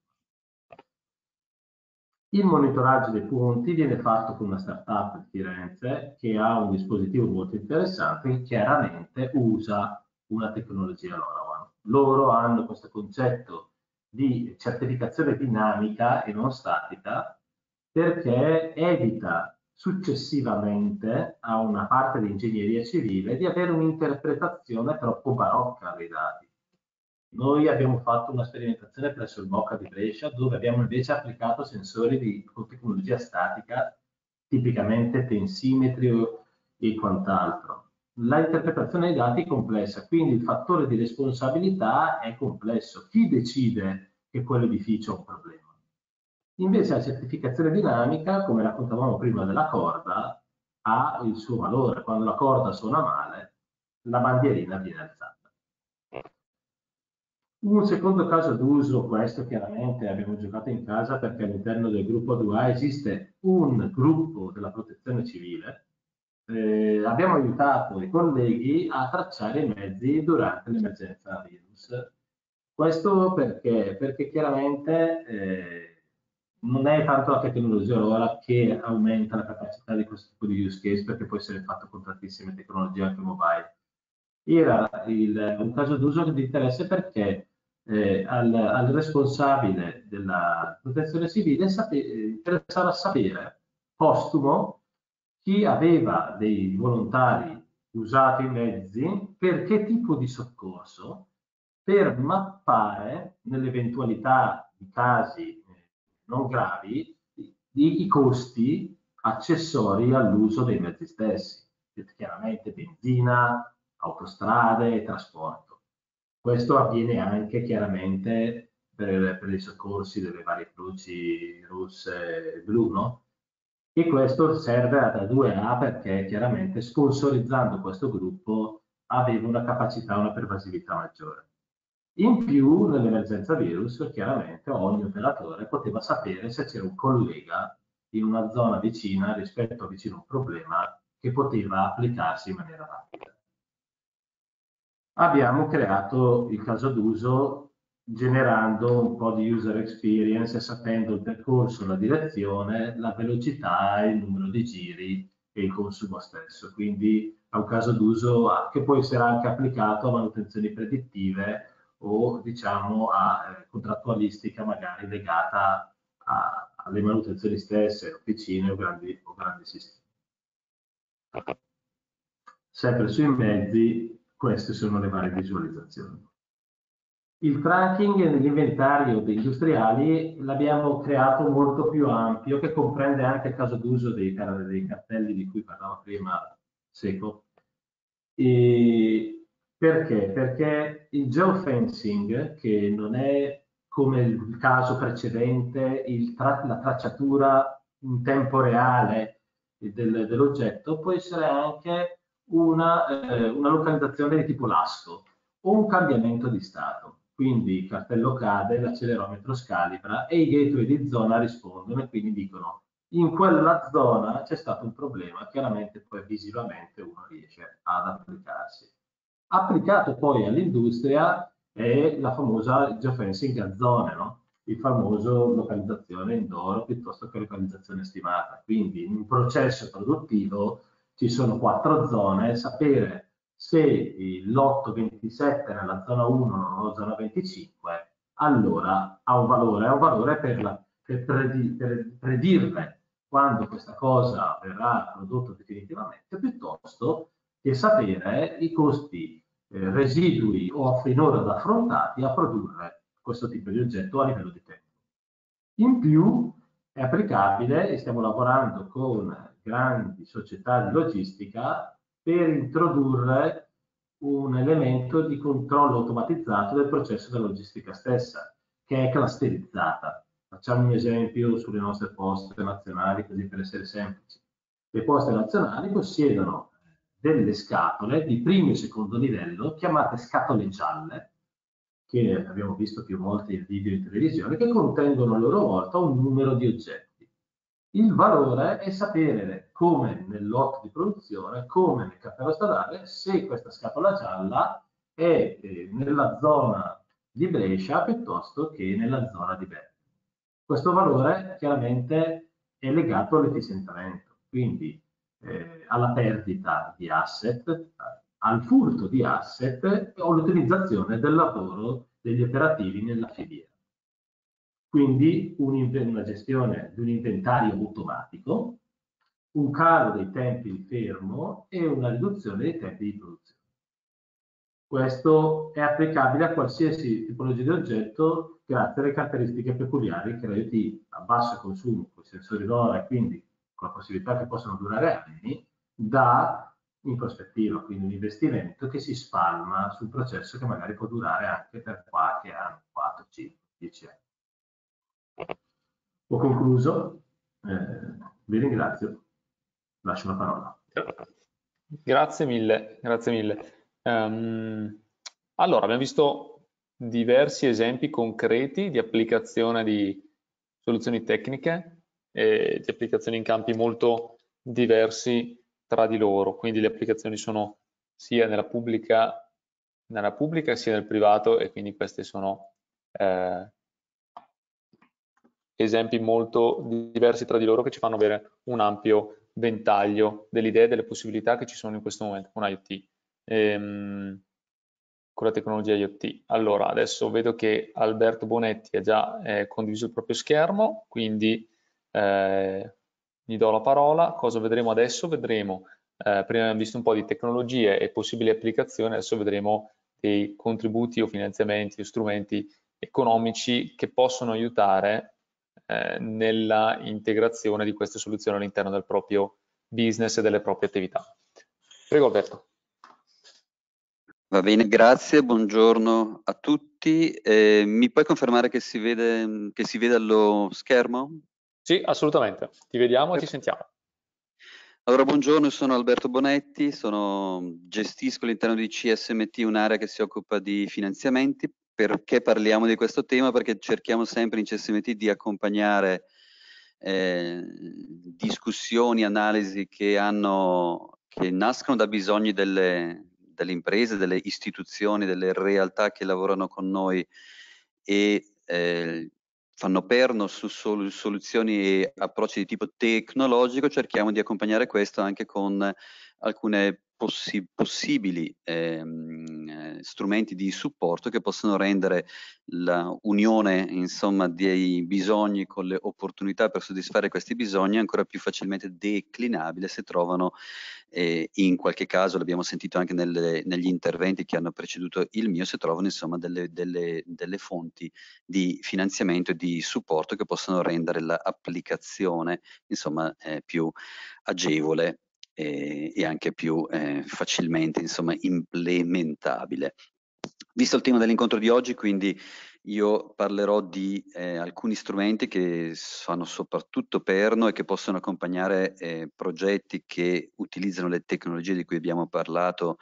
Il monitoraggio dei punti viene fatto con una startup di Firenze che ha un dispositivo molto interessante che chiaramente usa una tecnologia LoRaWAN. Loro hanno questo concetto di certificazione dinamica e non statica perché evita successivamente a una parte di ingegneria civile di avere un'interpretazione troppo barocca dei dati. Noi abbiamo fatto una sperimentazione presso il Bocca di Brescia dove abbiamo invece applicato sensori di, con tecnologia statica, tipicamente tensimetri e quant'altro la interpretazione dei dati è complessa, quindi il fattore di responsabilità è complesso. Chi decide che quell'edificio ha un problema? Invece la certificazione dinamica, come raccontavamo prima della corda, ha il suo valore. Quando la corda suona male, la bandierina viene alzata. Un secondo caso d'uso, questo chiaramente abbiamo giocato in casa perché all'interno del gruppo 2A esiste un gruppo della protezione civile eh, abbiamo aiutato i colleghi a tracciare i mezzi durante l'emergenza virus. Questo perché? Perché chiaramente eh, non è tanto la tecnologia ora che aumenta la capacità di questo tipo di use case perché può essere fatto con tantissime tecnologie anche mobile. Era il, un caso d'uso di interesse perché eh, al, al, responsabile della protezione civile sape, interessava sapere postumo chi aveva dei volontari usato i mezzi per che tipo di soccorso per mappare nell'eventualità di casi eh, non gravi i costi accessori all'uso dei mezzi stessi, chiaramente benzina, autostrade trasporto. Questo avviene anche chiaramente per, per i soccorsi delle varie croci russe blu, no? e questo serve ad A2A perché chiaramente sponsorizzando questo gruppo aveva una capacità, una pervasività maggiore. In più, nell'emergenza virus, chiaramente ogni operatore poteva sapere se c'era un collega in una zona vicina rispetto a vicino a un problema che poteva applicarsi in maniera rapida. Abbiamo creato il caso d'uso generando un po' di user experience e sapendo il percorso, la direzione, la velocità, il numero di giri e il consumo stesso. Quindi è un caso d'uso che può essere anche applicato a manutenzioni predittive o diciamo a eh, contrattualistica magari legata a, alle manutenzioni stesse, officine o grandi, o grandi sistemi. Sempre sui mezzi, queste sono le varie visualizzazioni. Il tracking nell'inventario degli industriali l'abbiamo creato molto più ampio che comprende anche il caso d'uso dei, dei, cartelli di cui parlava prima Seco. E perché? Perché il geofencing, che non è come il caso precedente tra la tracciatura in tempo reale del, dell'oggetto, può essere anche una, eh, una localizzazione di tipo LASCO o un cambiamento di stato quindi il cartello cade, l'accelerometro scalibra e i gateway di zona rispondono e quindi dicono in quella zona c'è stato un problema, chiaramente poi visivamente uno riesce ad applicarsi. Applicato poi all'industria è la famosa geofencing a zone, no? il famoso localizzazione indoor piuttosto che localizzazione stimata. Quindi in un processo produttivo ci sono quattro zone, sapere se il lotto 27 nella zona 1 non ho zona 25, allora ha un valore, ha un valore per la, per, per predirle quando questa cosa verrà prodotta definitivamente, piuttosto che sapere i costi eh, residui o finora affrontati a produrre questo tipo di oggetto a livello di tempo. In più è applicabile e stiamo lavorando con grandi società di logistica per introdurre un elemento di controllo automatizzato del processo della logistica stessa, che è clusterizzata. Facciamo un esempio sulle nostre poste nazionali, così per essere semplici. Le poste nazionali possiedono delle scatole di primo e secondo livello, chiamate scatole gialle, che abbiamo visto più volte in video in televisione, che contengono a loro volta un numero di oggetti. Il valore è sapere come nel lotto di produzione, come nel cappello stradale, se questa scatola gialla è eh, nella zona di Brescia piuttosto che nella zona di Bergamo. Questo valore chiaramente è legato all'efficientamento, quindi eh, alla perdita di asset, al furto di asset o all'utilizzazione del lavoro degli operativi nella filiera. Quindi un, una gestione di un inventario automatico, un calo dei tempi di fermo e una riduzione dei tempi di produzione. Questo è applicabile a qualsiasi tipologia di oggetto grazie alle caratteristiche peculiari che IoT a basso consumo, con i sensori LoRa e quindi con la possibilità che possano durare anni, dà in prospettiva, quindi un investimento che si spalma sul processo che magari può durare anche per qualche anno, 4, 5, 10 anni. Ho concluso, eh, vi ringrazio, lascio la parola. Grazie mille, grazie mille. Um, allora, abbiamo visto diversi esempi concreti di applicazione di soluzioni tecniche e di applicazioni in campi molto diversi tra di loro, quindi le applicazioni sono sia nella pubblica, nella pubblica sia nel privato e quindi questi sono eh, esempi molto diversi tra di loro che ci fanno avere un ampio ventaglio delle idee e delle possibilità che ci sono in questo momento con IoT, ehm, con la tecnologia IoT. Allora, adesso vedo che Alberto Bonetti ha già eh, condiviso il proprio schermo, quindi eh, gli do la parola. Cosa vedremo adesso? Vedremo, eh, prima abbiamo visto un po' di tecnologie e possibili applicazioni, adesso vedremo dei contributi o finanziamenti o strumenti economici che possono aiutare eh, nella integrazione di queste soluzioni all'interno del proprio business e delle proprie attività. Prego Alberto. Va bene, grazie, buongiorno a tutti. Eh, mi puoi confermare che si, vede, che si vede allo schermo? Sì, assolutamente. Ti vediamo e ti sentiamo. Allora, buongiorno, sono Alberto Bonetti, sono, gestisco all'interno di CSMT un'area che si occupa di finanziamenti. Perché parliamo di questo tema? Perché cerchiamo sempre in CSMT di accompagnare eh, discussioni, analisi che, hanno, che nascono da bisogni delle, delle imprese, delle istituzioni, delle realtà che lavorano con noi e eh, fanno perno su sol soluzioni e approcci di tipo tecnologico, cerchiamo di accompagnare questo anche con alcune possi possibili ehm, eh, strumenti di supporto che possono rendere l'unione insomma dei bisogni con le opportunità per soddisfare questi bisogni ancora più facilmente declinabile se trovano eh, in qualche caso l'abbiamo sentito anche nelle, negli interventi che hanno preceduto il mio se trovano insomma delle, delle, delle fonti di finanziamento e di supporto che possono rendere l'applicazione insomma eh, più agevole e, e anche più eh, facilmente insomma, implementabile. Visto il tema dell'incontro di oggi, quindi io parlerò di eh, alcuni strumenti che fanno soprattutto perno e che possono accompagnare eh, progetti che utilizzano le tecnologie di cui abbiamo parlato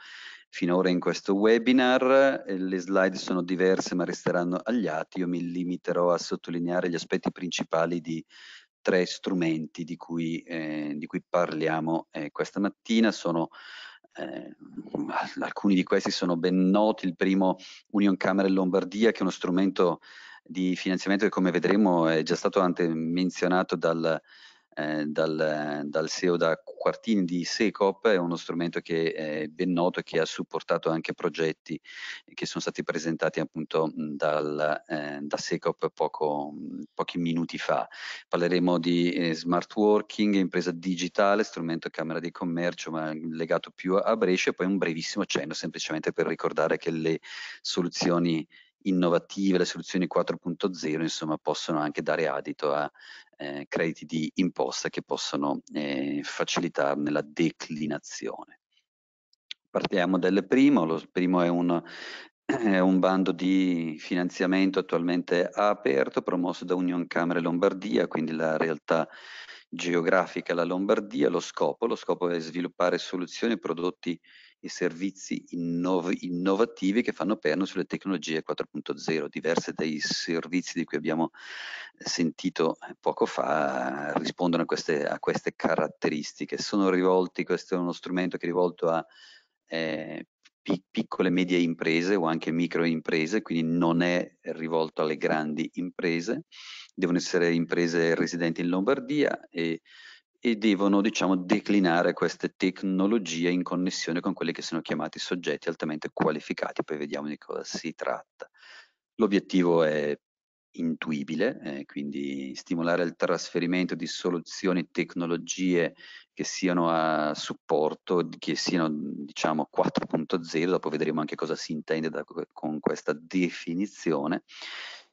finora in questo webinar. Le slide sono diverse ma resteranno agli atti. Io mi limiterò a sottolineare gli aspetti principali di tre strumenti di cui, eh, di cui parliamo eh, questa mattina. Sono, eh, alcuni di questi sono ben noti. Il primo Union Camera Lombardia, che è uno strumento di finanziamento che come vedremo è già stato anche menzionato dal, eh, dal, dal, CEO da Quartini di Secop, è uno strumento che è ben noto e che ha supportato anche progetti che sono stati presentati appunto dal, eh, da Secop poco, pochi minuti fa. Parleremo di eh, smart working, impresa digitale, strumento Camera di Commercio, ma legato più a Brescia, e poi un brevissimo accenno semplicemente per ricordare che le soluzioni innovative, le soluzioni 4.0, insomma, possono anche dare adito a eh, crediti di imposta che possono eh, facilitarne la declinazione. Partiamo dal primo, lo primo è un, è un bando di finanziamento attualmente aperto, promosso da Union Camere Lombardia, quindi la realtà geografica la Lombardia, lo scopo, lo scopo è sviluppare soluzioni e prodotti e servizi innov innovativi che fanno perno sulle tecnologie 4.0. Diverse dei servizi di cui abbiamo sentito poco fa rispondono a queste, a queste caratteristiche. Sono rivolti, questo è uno strumento che è rivolto a eh, piccole e medie imprese o anche micro imprese, quindi non è rivolto alle grandi imprese, devono essere imprese residenti in Lombardia e e devono diciamo, declinare queste tecnologie in connessione con quelli che sono chiamati soggetti altamente qualificati, poi vediamo di cosa si tratta. L'obiettivo è intuibile, eh, quindi stimolare il trasferimento di soluzioni e tecnologie che siano a supporto, che siano diciamo 4.0, dopo vedremo anche cosa si intende da, con questa definizione,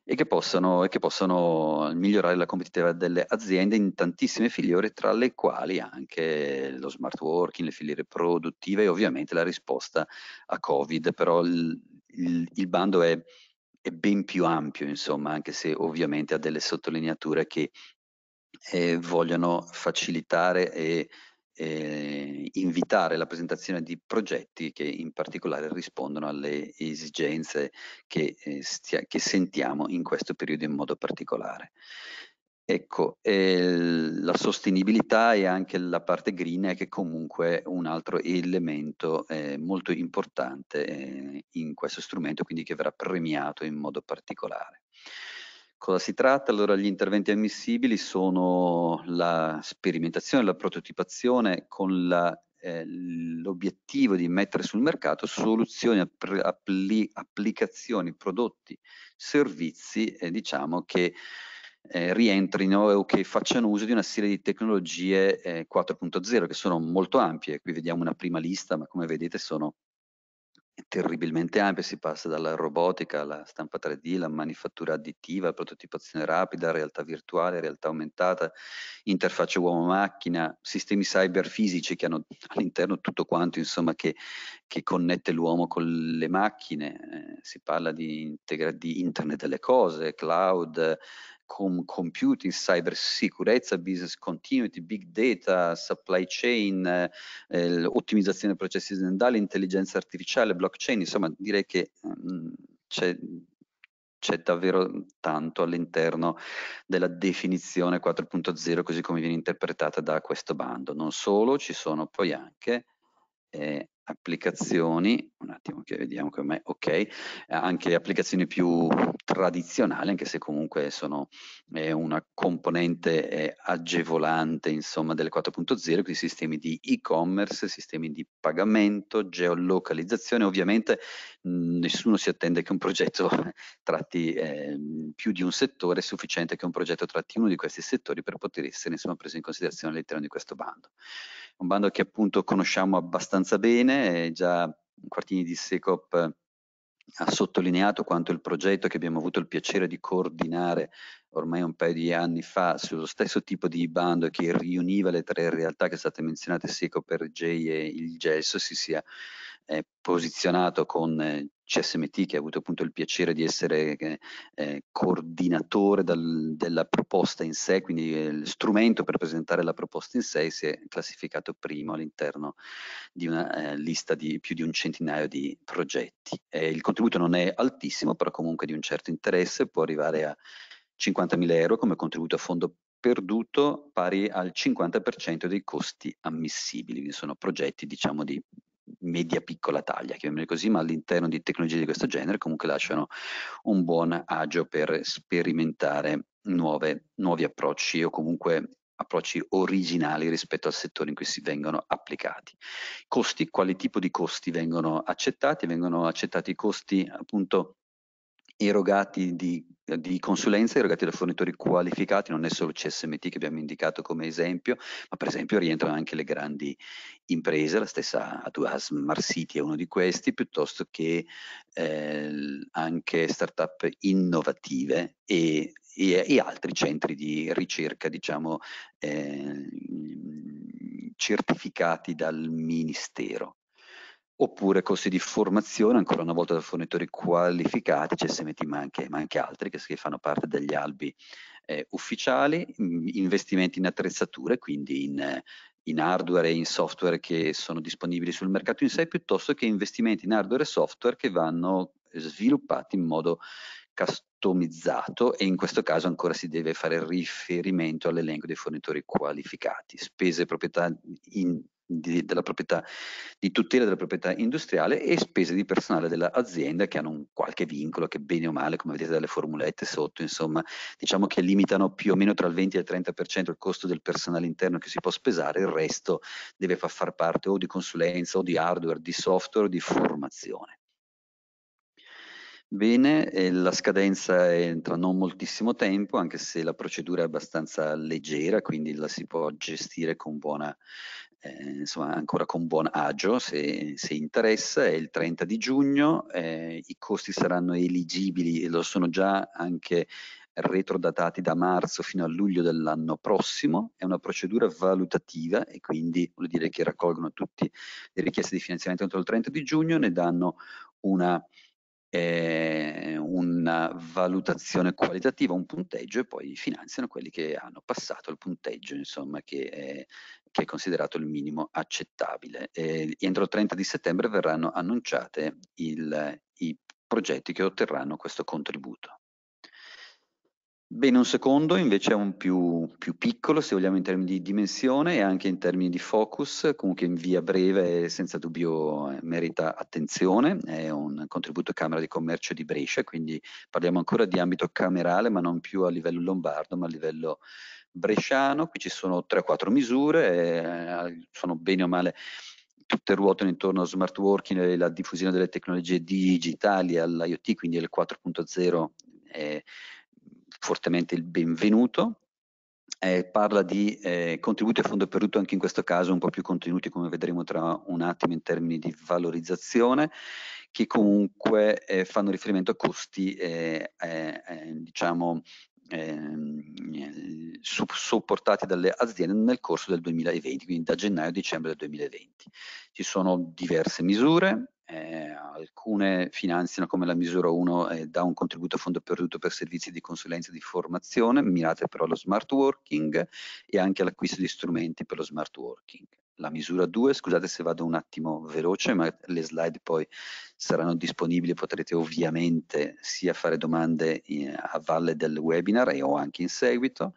e che possono, e che possono migliorare la competitività delle aziende in tantissime filiere, tra le quali anche lo smart working, le filiere produttive e ovviamente la risposta a Covid, però il, il, il bando è, è, ben più ampio, insomma, anche se ovviamente ha delle sottolineature che eh, vogliono facilitare e eh, invitare la presentazione di progetti che in particolare rispondono alle esigenze che, eh, stia, che sentiamo in questo periodo in modo particolare. Ecco, eh, la sostenibilità e anche la parte green è che comunque un altro elemento eh, molto importante eh, in questo strumento, quindi che verrà premiato in modo particolare. Cosa si tratta? Allora gli interventi ammissibili sono la sperimentazione, la prototipazione con eh, l'obiettivo di mettere sul mercato soluzioni, appli, applicazioni, prodotti, servizi eh, diciamo che eh, rientrino o che facciano uso di una serie di tecnologie 4.0 eh, che sono molto ampie. Qui vediamo una prima lista, ma come vedete sono terribilmente ampia, si passa dalla robotica alla stampa 3D, la manifattura additiva, la prototipazione rapida, realtà virtuale, realtà aumentata, interfacce uomo-macchina, sistemi cyber fisici che hanno all'interno tutto quanto insomma, che, che connette l'uomo con le macchine, eh, si parla di, di internet delle cose, cloud, com computing, cybersicurezza, business continuity, big data, supply chain, eh, ottimizzazione dei processi aziendali, intelligenza artificiale, blockchain, insomma direi che mm, c'è c'è davvero tanto all'interno della definizione 4.0 così come viene interpretata da questo bando. Non solo, ci sono poi anche eh, applicazioni, un attimo che vediamo come, ok, anche applicazioni più tradizionali, anche se comunque sono eh, una componente eh, agevolante insomma delle 4.0, quindi sistemi di e-commerce, sistemi di pagamento, geolocalizzazione, ovviamente mh, nessuno si attende che un progetto tratti eh, più di un settore, è sufficiente che un progetto tratti uno di questi settori per poter essere insomma preso in considerazione all'interno di questo bando un bando che appunto conosciamo abbastanza bene, già Quartini di Secop ha sottolineato quanto il progetto che abbiamo avuto il piacere di coordinare ormai un paio di anni fa sullo stesso tipo di bando che riuniva le tre realtà che state menzionate, Secop, RJ e il GES, si sia eh, posizionato con eh, CSMT che ha avuto appunto il piacere di essere eh, eh, coordinatore dal, della proposta in sé, quindi eh, strumento per presentare la proposta in sé, si è classificato primo all'interno di una eh, lista di più di un centinaio di progetti. il contributo non è altissimo, però comunque di un certo interesse, può arrivare a 50.000 euro come contributo a fondo perduto pari al 50% dei costi ammissibili, quindi sono progetti diciamo di media piccola taglia, chiamiamoli così, ma all'interno di tecnologie di questo genere comunque lasciano un buon agio per sperimentare nuove, nuovi approcci o comunque approcci originali rispetto al settore in cui si vengono applicati. Costi, quali tipo di costi vengono accettati? Vengono accettati i costi appunto erogati di, di, consulenza, erogati da fornitori qualificati, non è solo CSMT che abbiamo indicato come esempio, ma per esempio rientrano anche le grandi imprese, la stessa A2A Smart City è uno di questi, piuttosto che eh, anche startup innovative e, e, e, altri centri di ricerca, diciamo, eh, certificati dal Ministero oppure costi di formazione, ancora una volta da fornitori qualificati, CSMT ma anche, ma anche altri che, che, fanno parte degli albi eh, ufficiali, investimenti in attrezzature, quindi in, in hardware e in software che sono disponibili sul mercato in sé, piuttosto che investimenti in hardware e software che vanno sviluppati in modo customizzato e in questo caso ancora si deve fare riferimento all'elenco dei fornitori qualificati, spese proprietà in di, della proprietà, di tutela della proprietà industriale e spese di personale dell'azienda che hanno un qualche vincolo che bene o male, come vedete dalle formulette sotto, insomma, diciamo che limitano più o meno tra il 20 e il 30% il costo del personale interno che si può spesare, il resto deve far parte o di consulenza o di hardware, di software o di formazione. Bene, eh, la scadenza è tra non moltissimo tempo, anche se la procedura è abbastanza leggera, quindi la si può gestire con buona eh, insomma ancora con buon agio se, se, interessa, è il 30 di giugno, eh, i costi saranno eligibili e lo sono già anche retrodatati da marzo fino a luglio dell'anno prossimo, è una procedura valutativa e quindi vuol dire che raccolgono tutte le richieste di finanziamento entro il 30 di giugno, ne danno una eh, una valutazione qualitativa, un punteggio e poi finanziano quelli che hanno passato il punteggio, insomma, che è, che è considerato il minimo accettabile. Eh, entro il 30 di settembre verranno annunciate il, i progetti che otterranno questo contributo. Bene, un secondo invece è un più, più, piccolo, se vogliamo in termini di dimensione e anche in termini di focus, comunque in via breve senza dubbio eh, merita attenzione, è un contributo Camera di Commercio di Brescia, quindi parliamo ancora di ambito camerale ma non più a livello lombardo ma a livello bresciano, qui ci sono 3-4 misure, eh, sono bene o male tutte ruotano intorno allo smart working e alla diffusione delle tecnologie digitali all'IoT, quindi il 4.0 è fortemente il benvenuto. Eh, parla di eh, contributi a fondo perduto, anche in questo caso un po' più contenuti come vedremo tra un attimo in termini di valorizzazione, che comunque eh, fanno riferimento a costi eh, eh, sopportati dalle aziende nel corso del 2020, quindi da gennaio a dicembre del 2020. Ci sono diverse misure, eh, alcune finanziano come la misura 1 eh, dà un contributo a fondo perduto per servizi di consulenza e di formazione, mirate però allo smart working e anche all'acquisto di strumenti per lo smart working. La misura 2, scusate se vado un attimo veloce, ma le slide poi saranno disponibili, potrete ovviamente sia fare domande in, a valle del webinar e o anche in seguito.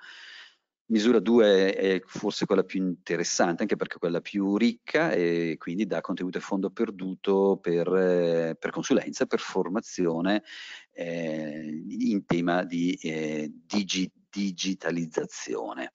Misura 2 è forse quella più interessante, anche perché è quella più ricca e quindi dà contributo a fondo perduto per, eh, per consulenza, per formazione eh, in tema di eh, digi digitalizzazione.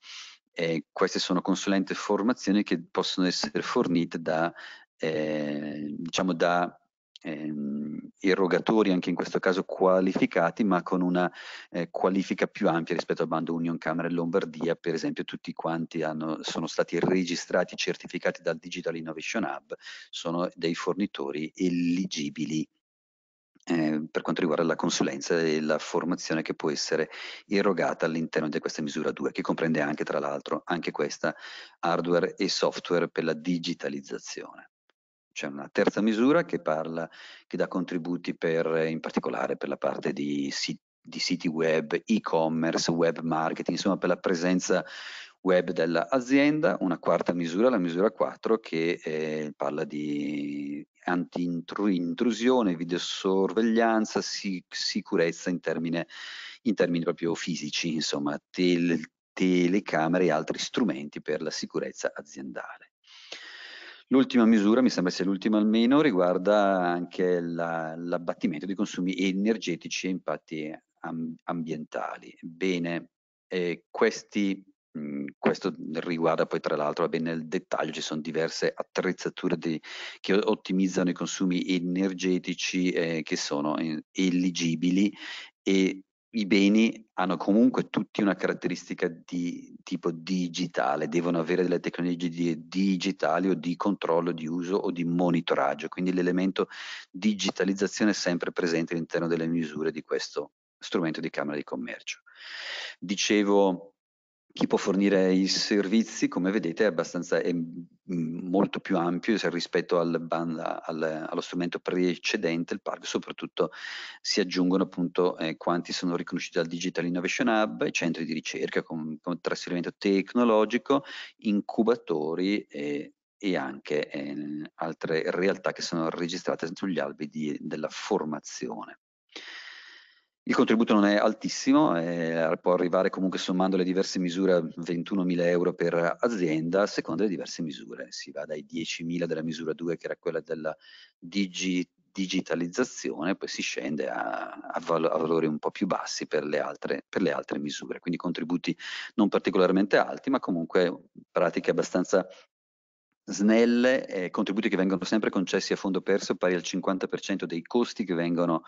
Eh, queste sono consulenze e formazioni che possono essere fornite da, eh, diciamo da ehm, erogatori anche in questo caso qualificati ma con una eh, qualifica più ampia rispetto al bando Union Camera e Lombardia. Per esempio tutti quanti hanno, sono stati registrati e certificati dal Digital Innovation Hub sono dei fornitori eligibili eh, per quanto riguarda la consulenza e la formazione che può essere erogata all'interno di questa misura 2 che comprende anche tra l'altro anche questa hardware e software per la digitalizzazione. C'è una terza misura che parla, che dà contributi per, in particolare per la parte di, di siti web, e-commerce, web marketing, insomma per la presenza web dell'azienda. Una quarta misura, la misura 4, che eh, parla di anti-intrusione, videosorveglianza, si, sicurezza in, termine, in, termini proprio fisici, insomma, tel, telecamere e altri strumenti per la sicurezza aziendale. L'ultima misura, mi sembra sia l'ultima almeno, riguarda anche la, l'abbattimento dei consumi energetici e impatti am, ambientali. Bene, eh, questi questo riguarda poi tra l'altro nel dettaglio, ci sono diverse attrezzature di, che ottimizzano i consumi energetici eh, che sono eh, eligibili e i beni hanno comunque tutti una caratteristica di tipo digitale, devono avere delle tecnologie digitali o di controllo di uso o di monitoraggio, quindi l'elemento digitalizzazione è sempre presente all'interno delle misure di questo strumento di Camera di Commercio. Dicevo chi può fornire i servizi, come vedete, è abbastanza è molto più ampio rispetto al banda, al, allo strumento precedente, il parco, soprattutto si aggiungono appunto eh, quanti sono riconosciuti dal Digital Innovation Hub, i centri di ricerca con, con trasferimento tecnologico, incubatori e, e anche eh, altre realtà che sono registrate sugli albi di, della formazione. Il contributo non è altissimo, eh, può arrivare comunque sommando le diverse misure a 21.000 euro per azienda, a seconda delle diverse misure. Si va dai 10.000 della misura 2, che era quella della digi digitalizzazione, poi si scende a, a, val a, valori un po' più bassi per le, altre, per le altre misure, quindi contributi non particolarmente alti, ma comunque pratiche abbastanza snelle, eh, contributi che vengono sempre concessi a fondo perso pari al 50% dei costi che vengono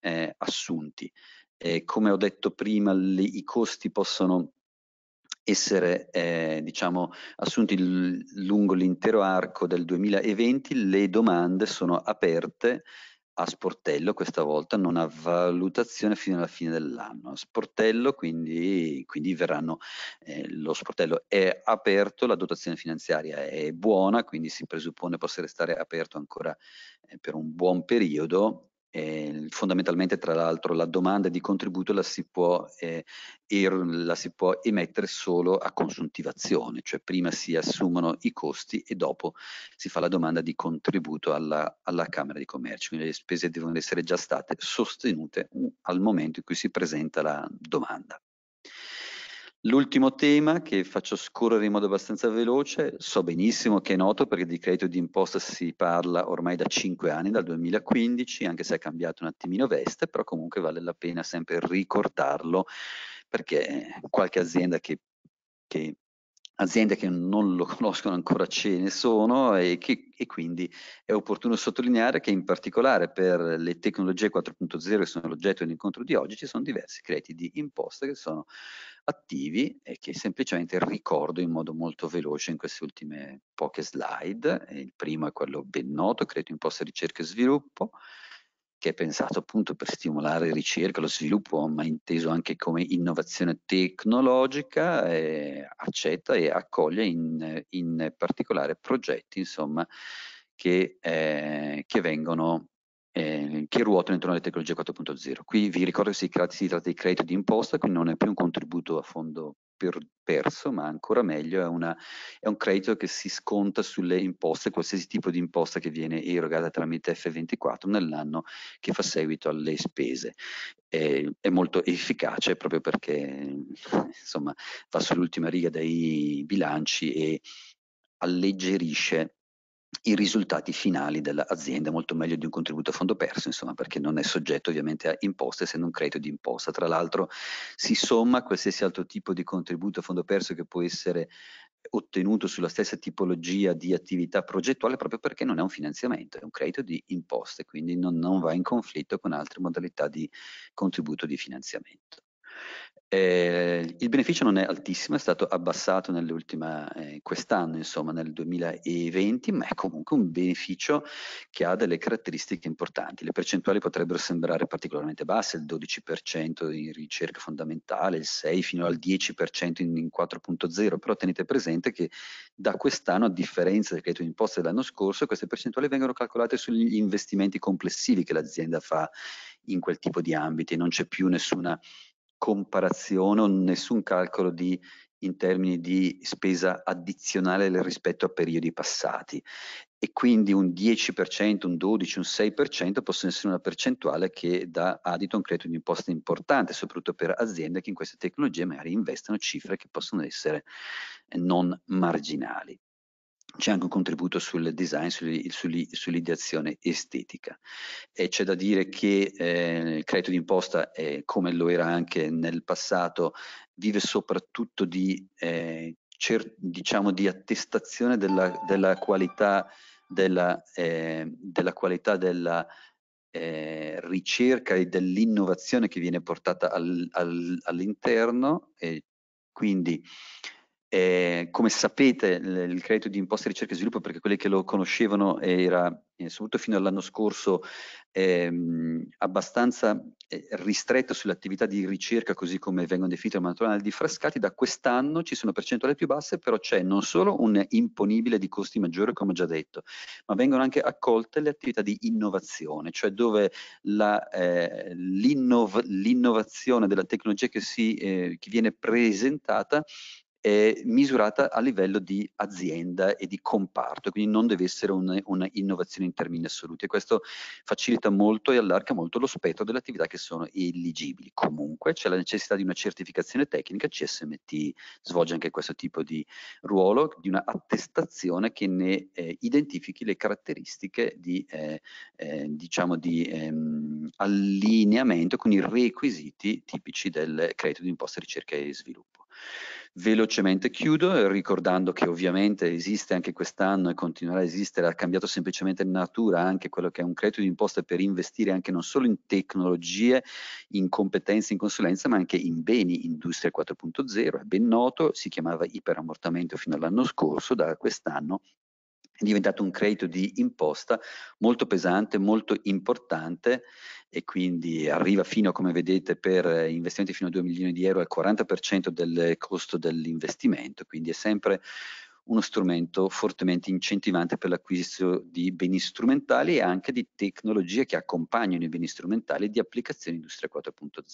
eh, assunti. Eh, come ho detto prima, le, i costi possono essere eh, diciamo, assunti lungo l'intero arco del 2020, le domande sono aperte a sportello questa volta, non a valutazione fino alla fine dell'anno. A sportello quindi, quindi verranno, eh, lo sportello è aperto, la dotazione finanziaria è buona, quindi si presuppone possa restare aperto ancora eh, per un buon periodo eh, fondamentalmente, tra l'altro, la domanda di contributo la si, può, eh, er, la si può emettere solo a consuntivazione, cioè prima si assumono i costi e dopo si fa la domanda di contributo alla, alla Camera di Commercio. Quindi le spese devono essere già state sostenute al momento in cui si presenta la domanda. L'ultimo tema che faccio scorrere in modo abbastanza veloce, so benissimo che è noto perché di credito di imposta si parla ormai da cinque anni, dal 2015, anche se è cambiato un attimino veste, però comunque vale la pena sempre ricordarlo perché qualche azienda che, che aziende che non lo conoscono ancora ce ne sono e, che, e, quindi è opportuno sottolineare che in particolare per le tecnologie 4.0 che sono l'oggetto dell'incontro di oggi ci sono diversi crediti di imposta che sono attivi e che semplicemente ricordo in modo molto veloce in queste ultime poche slide. Il primo è quello ben noto, credito imposta ricerca e sviluppo, che è pensato appunto per stimolare ricerca, lo sviluppo, ma inteso anche come innovazione tecnologica, eh, accetta e accoglie in, in particolare progetti insomma, che, eh, che vengono eh, che ruotano intorno alle tecnologie 4.0. Qui vi ricordo che si, si tratta di credito di imposta, quindi non è più un contributo a fondo per, perso, ma ancora meglio è, una, è, un credito che si sconta sulle imposte, qualsiasi tipo di imposta che viene erogata tramite F24 nell'anno che fa seguito alle spese. È, è molto efficace proprio perché insomma, va sull'ultima riga dei bilanci e alleggerisce i risultati finali dell'azienda, molto meglio di un contributo a fondo perso, insomma, perché non è soggetto ovviamente a imposte, essendo un credito di imposta. Tra l'altro si somma qualsiasi altro tipo di contributo a fondo perso che può essere ottenuto sulla stessa tipologia di attività progettuale proprio perché non è un finanziamento, è un credito di imposte, quindi non, non va in conflitto con altre modalità di contributo di finanziamento. Eh, il beneficio non è altissimo, è stato abbassato eh, quest'anno, insomma nel 2020, ma è comunque un beneficio che ha delle caratteristiche importanti. Le percentuali potrebbero sembrare particolarmente basse, il 12% in ricerca fondamentale, il 6 fino al 10% in, in 4.0, però tenete presente che da quest'anno, a differenza del credito d'imposta dell'anno scorso, queste percentuali vengono calcolate sugli investimenti complessivi che l'azienda fa in quel tipo di ambiti, non c'è più nessuna comparazione o nessun calcolo di, in termini di spesa addizionale rispetto a periodi passati e quindi un 10%, un 12%, un 6% possono essere una percentuale che dà adito a un credito di imposta importante, soprattutto per aziende che in queste tecnologie magari investono cifre che possono essere non marginali. C'è anche un contributo sul design, sull'ideazione estetica. E c'è da dire che eh, il credito d'imposta, eh, come lo era anche nel passato, vive soprattutto di, eh, diciamo, di attestazione della, della qualità della, eh, della, qualità della eh, ricerca e dell'innovazione che viene portata al, al, all'interno e quindi eh, come sapete il, il credito di imposta ricerca e sviluppo, perché quelli che lo conoscevano era, eh, soprattutto fino all'anno scorso, ehm, abbastanza eh, ristretto sulle attività di ricerca, così come vengono definite dal manuale di Frascati, da quest'anno ci sono percentuali più basse, però c'è non solo un imponibile di costi maggiore, come ho già detto, ma vengono anche accolte le attività di innovazione, cioè dove eh, l'innovazione della tecnologia che, si, eh, che viene presentata è misurata a livello di azienda e di comparto, quindi non deve essere un'innovazione in termini assoluti e questo facilita molto e allarga molto lo spettro delle attività che sono eligibili. Comunque c'è la necessità di una certificazione tecnica, CSMT svolge anche questo tipo di ruolo, di una attestazione che ne eh, identifichi le caratteristiche di, eh, eh, diciamo di ehm, allineamento con i requisiti tipici del credito di imposta ricerca e sviluppo. Velocemente. Chiudo ricordando che ovviamente esiste anche quest'anno e continuerà a esistere, ha cambiato semplicemente natura anche quello che è un credito di imposta per investire anche non solo in tecnologie, in competenze, in consulenza, ma anche in beni, industria 4.0, è ben noto, si chiamava iperammortamento fino all'anno scorso, da quest'anno è diventato un credito di imposta molto pesante, molto importante e quindi arriva fino, come vedete, per investimenti fino a 2 milioni di euro al 40% del costo dell'investimento, quindi è sempre uno strumento fortemente incentivante per l'acquisto di beni strumentali e anche di tecnologie che accompagnano i beni strumentali e di applicazioni industria 4.0.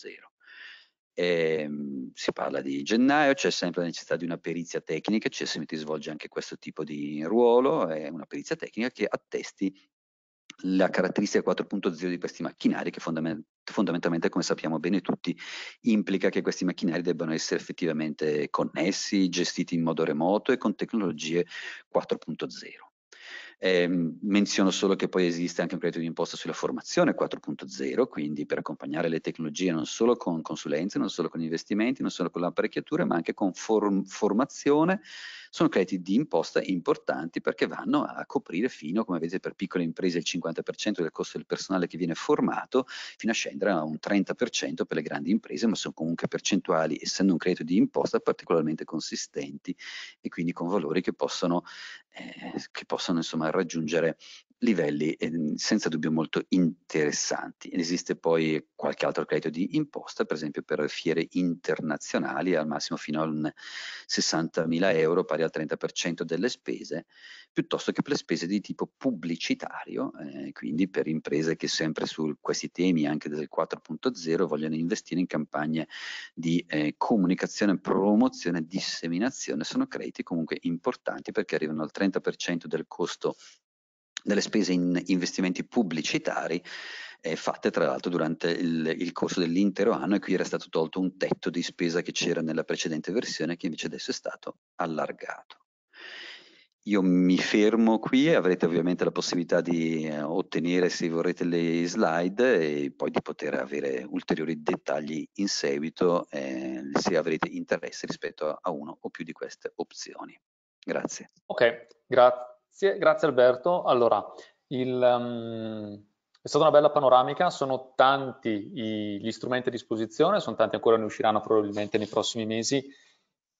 Eh, si parla di gennaio, c'è sempre la necessità di una perizia tecnica, CSMT svolge anche questo tipo di ruolo, è una perizia tecnica che attesti la caratteristica 4.0 di questi macchinari che fondament fondamentalmente, come sappiamo bene tutti, implica che questi macchinari debbano essere effettivamente connessi, gestiti in modo remoto e con tecnologie 4.0. Eh, menziono solo che poi esiste anche un credito di imposta sulla formazione 4.0, quindi per accompagnare le tecnologie non solo con consulenze, non solo con investimenti, non solo con l'apparecchiatura, ma anche con form formazione sono crediti di imposta importanti perché vanno a coprire fino, come vedete per piccole imprese, il 50% del costo del personale che viene formato, fino a scendere a un 30% per le grandi imprese, ma sono comunque percentuali, essendo un credito di imposta, particolarmente consistenti e quindi con valori che possono, eh, che possono insomma, raggiungere livelli eh, senza dubbio molto interessanti. Esiste poi qualche altro credito di imposta, per esempio per fiere internazionali, al massimo fino a 60.000 euro, pari al 30% delle spese, piuttosto che per le spese di tipo pubblicitario, eh, quindi per imprese che sempre su questi temi, anche del 4.0, vogliono investire in campagne di eh, comunicazione, promozione, disseminazione, sono crediti comunque importanti perché arrivano al 30% del costo delle spese in investimenti pubblicitari eh, fatte tra l'altro durante il, il corso dell'intero anno e qui era stato tolto un tetto di spesa che c'era nella precedente versione che invece adesso è stato allargato. Io mi fermo qui avrete ovviamente la possibilità di eh, ottenere se vorrete le slide e poi di poter avere ulteriori dettagli in seguito eh, se avrete interesse rispetto a, a uno o più di queste opzioni. Grazie. Ok, grazie. Grazie, grazie Alberto. Allora, il, um, è stata una bella panoramica, sono tanti i, gli strumenti a disposizione, sono tanti ancora ne usciranno probabilmente nei prossimi mesi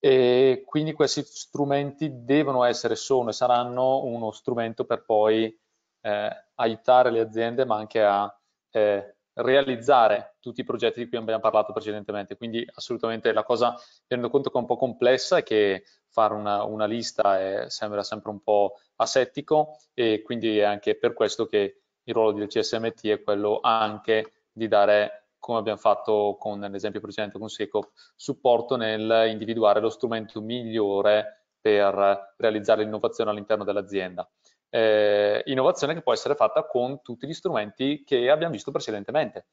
e quindi questi strumenti devono essere, sono e saranno uno strumento per poi eh, aiutare le aziende ma anche a eh, realizzare tutti i progetti di cui abbiamo parlato precedentemente. Quindi assolutamente la cosa, tenendo conto che è un po' complessa e che fare una, una lista è, sembra sempre un po' asettico e quindi è anche per questo che il ruolo del CSMT è quello anche di dare, come abbiamo fatto con l'esempio precedente con SECOP, supporto nel individuare lo strumento migliore per realizzare l'innovazione all'interno dell'azienda eh, innovazione che può essere fatta con tutti gli strumenti che abbiamo visto precedentemente.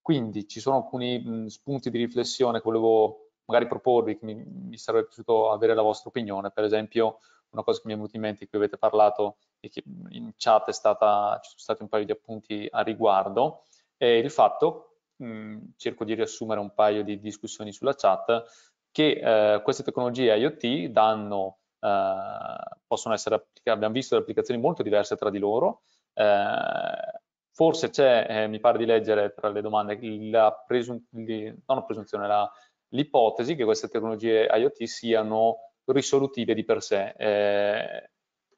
Quindi ci sono alcuni mh, spunti di riflessione che volevo magari proporvi, che mi, mi sarebbe piaciuto avere la vostra opinione. Per esempio, una cosa che mi è venuta in mente, di cui avete parlato e che in chat è stata, ci sono stati un paio di appunti a riguardo, è il fatto, mh, cerco di riassumere un paio di discussioni sulla chat, che eh, queste tecnologie IoT danno, eh, possono essere applicate, abbiamo visto delle applicazioni molto diverse tra di loro, eh, forse c'è, eh, mi pare di leggere tra le domande, la presun- la presunzione, l'ipotesi che queste tecnologie IoT siano risolutive di per sé eh,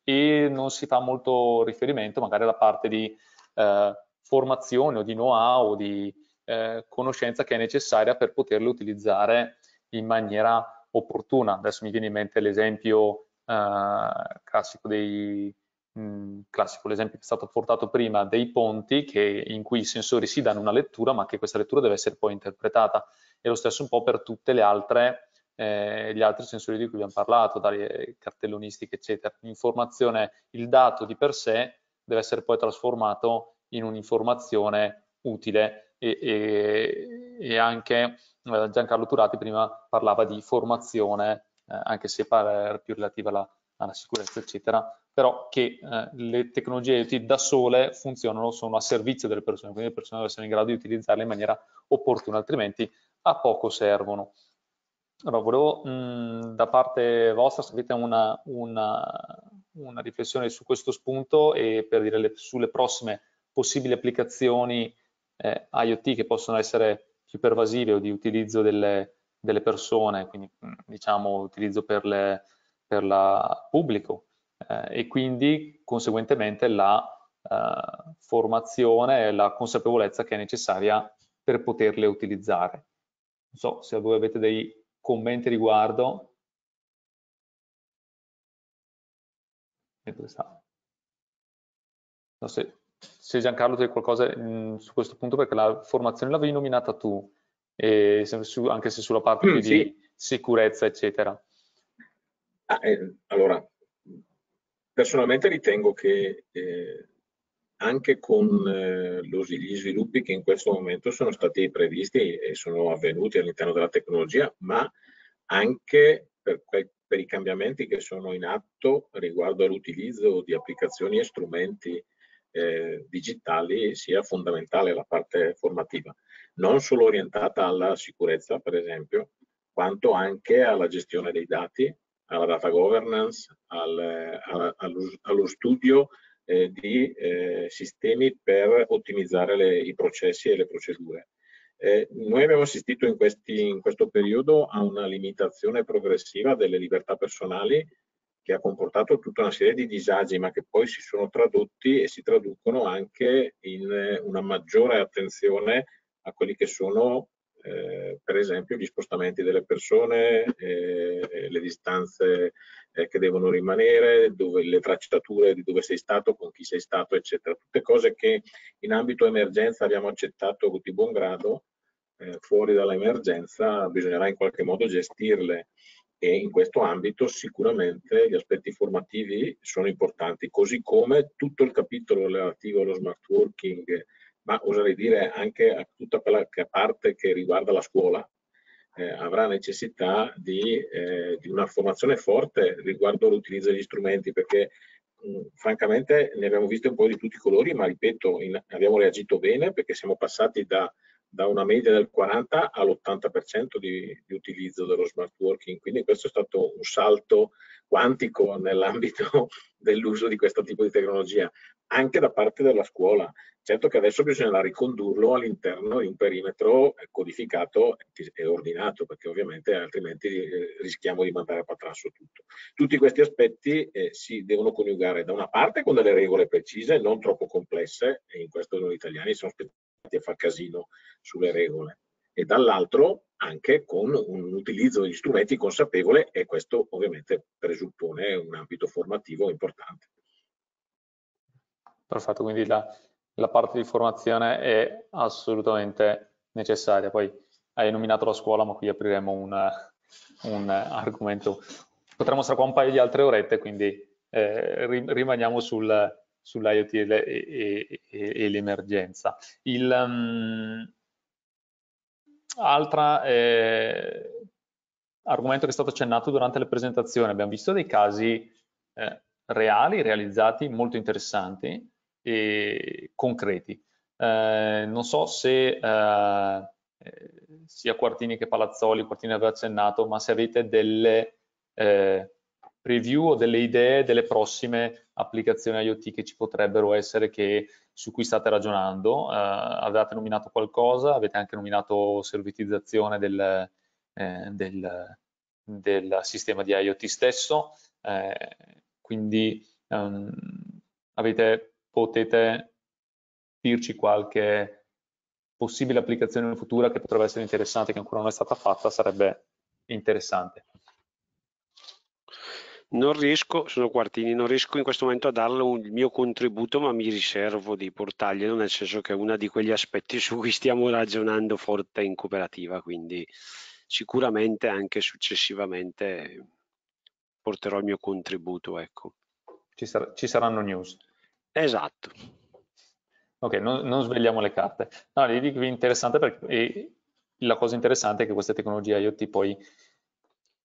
e non si fa molto riferimento magari alla parte di eh, formazione o di know-how o di eh, conoscenza che è necessaria per poterle utilizzare in maniera opportuna. Adesso mi viene in mente l'esempio eh, classico dei classico, l'esempio che è stato portato prima dei ponti che, in cui i sensori si danno una lettura ma che questa lettura deve essere poi interpretata. E lo stesso un po' per tutte le altre eh, gli altri sensori di cui abbiamo parlato, dalle cartellonistiche, eccetera. L'informazione, il dato di per sé deve essere poi trasformato in un'informazione utile. E, e, e anche eh, Giancarlo Turati prima parlava di formazione, eh, anche se era più relativa alla, alla, sicurezza, eccetera, però che eh, le tecnologie IoT da sole funzionano, sono a servizio delle persone, quindi le persone devono essere in grado di utilizzarle in maniera opportuna, altrimenti a poco servono. Allora, volevo mh, da parte vostra, se avete una, una, una, riflessione su questo spunto e per dire le, sulle prossime possibili applicazioni eh, IoT che possono essere più pervasive o di utilizzo delle, delle persone, quindi diciamo utilizzo per, le, per la pubblico eh, e quindi conseguentemente la eh, formazione e la consapevolezza che è necessaria per poterle utilizzare. Non so se voi avete dei commenti riguardo. No, se, se, Giancarlo hai qualcosa mh, su questo punto, perché la formazione l'avevi nominata tu, su, anche se sulla parte mm, sì. di sicurezza, eccetera. Ah, eh, allora, personalmente ritengo che eh, anche con eh, gli sviluppi che in questo momento sono stati previsti e sono avvenuti all'interno della tecnologia, ma anche per, per, i cambiamenti che sono in atto riguardo all'utilizzo di applicazioni e strumenti eh, digitali sia fondamentale la parte formativa, non solo orientata alla sicurezza, per esempio, quanto anche alla gestione dei dati, alla data governance, al, allo, allo studio eh, di eh, sistemi per ottimizzare le, i processi e le procedure. Eh, noi abbiamo assistito in, questi, in, questo periodo a una limitazione progressiva delle libertà personali che ha comportato tutta una serie di disagi, ma che poi si sono tradotti e si traducono anche in una maggiore attenzione a quelli che sono eh, per esempio gli spostamenti delle persone, eh, le distanze eh, che devono rimanere, dove, le tracciature di dove sei stato, con chi sei stato, eccetera. Tutte cose che in ambito emergenza abbiamo accettato di buon grado, eh, fuori dall'emergenza bisognerà in qualche modo gestirle e in questo ambito sicuramente gli aspetti formativi sono importanti, così come tutto il capitolo relativo allo smart working ma oserei dire anche a tutta quella parte che riguarda la scuola, eh, avrà necessità di, eh, di, una formazione forte riguardo all'utilizzo degli strumenti, perché mh, francamente ne abbiamo visto un po' di tutti i colori, ma ripeto, in, abbiamo reagito bene perché siamo passati da, da una media del 40 all'80% di, di utilizzo dello smart working, quindi questo è stato un salto quantico nell'ambito dell'uso di questo tipo di tecnologia, anche da parte della scuola. Certo che adesso bisogna ricondurlo all'interno di un perimetro codificato e ordinato, perché ovviamente altrimenti eh, rischiamo di mandare a patrasso tutto. Tutti questi aspetti eh, si devono coniugare da una parte con delle regole precise, non troppo complesse, e in questo noi italiani siamo specializzati a far casino sulle regole, e dall'altro anche con un utilizzo degli strumenti consapevole e questo ovviamente presuppone un ambito formativo importante. Perfetto, quindi la, la parte di formazione è assolutamente necessaria. Poi hai nominato la scuola, ma qui apriremo un, un argomento. Potremmo stare qua un paio di altre orette, quindi eh, rimaniamo sul, sull'IoT e, e, e, e l'emergenza. Um, altra eh, argomento che è stato accennato durante le presentazioni, abbiamo visto dei casi eh, reali, realizzati, molto interessanti e concreti. Eh, non so se eh, sia Quartini che Palazzoli, Quartini aveva accennato, ma se avete delle eh, preview o delle idee delle prossime applicazioni IoT che ci potrebbero essere che, su cui state ragionando. Eh, avete nominato qualcosa, avete anche nominato servitizzazione del, eh, del, del sistema di IoT stesso, eh, quindi um, avete, potete dirci qualche possibile applicazione futura che potrebbe essere interessante, che ancora non è stata fatta, sarebbe interessante. Non riesco, sono Quartini, non riesco in questo momento a darle un, il mio contributo, ma mi riservo di portarglielo, nel senso che è uno di quegli aspetti su cui stiamo ragionando forte in cooperativa, quindi sicuramente anche successivamente porterò il mio contributo. Ecco. Ci, sar ci saranno news. Esatto. Ok, non, non svegliamo le carte. No, dico interessante perché la cosa interessante è che queste tecnologie IoT poi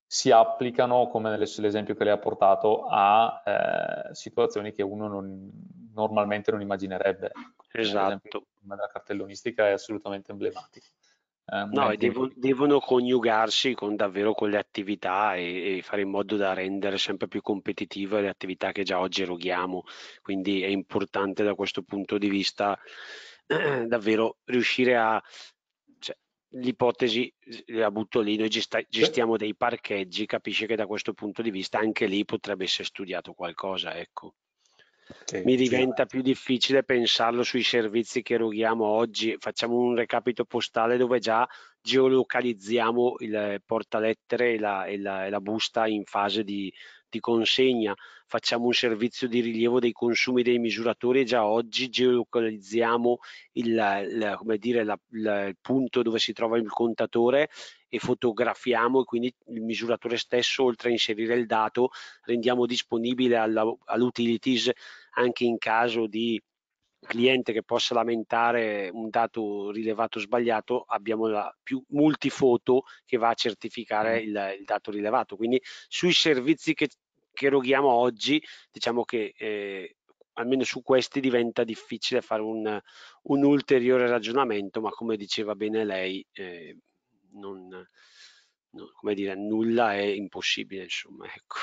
si applicano, come nell'esempio che lei ha portato, a eh, situazioni che uno non, normalmente non immaginerebbe. Esatto. La cartellonistica è assolutamente emblematica. Eh, no, devono, devono, coniugarsi con davvero con le attività e, e, fare in modo da rendere sempre più competitive le attività che già oggi eroghiamo. Quindi è importante da questo punto di vista eh, davvero riuscire a cioè, l'ipotesi la butto lì, noi gesta, gestiamo dei parcheggi, capisce che da questo punto di vista anche lì potrebbe essere studiato qualcosa, ecco. Okay, mi diventa più difficile pensarlo sui servizi che eroghiamo oggi. Facciamo un recapito postale dove già geolocalizziamo il portalettere e la, e la, e la busta in fase di, di, consegna. Facciamo un servizio di rilievo dei consumi dei misuratori e già oggi geolocalizziamo il, il, dire, la, il punto dove si trova il contatore e fotografiamo e quindi il misuratore stesso, oltre a inserire il dato, rendiamo disponibile all'utilities anche in caso di cliente che possa lamentare un dato rilevato sbagliato, abbiamo la più multifoto che va a certificare mm. il, il dato rilevato. Quindi sui servizi che, che eroghiamo oggi, diciamo che eh, almeno su questi diventa difficile fare un, un, ulteriore ragionamento, ma come diceva bene lei, eh, non, non, come dire, nulla è impossibile, insomma, ecco.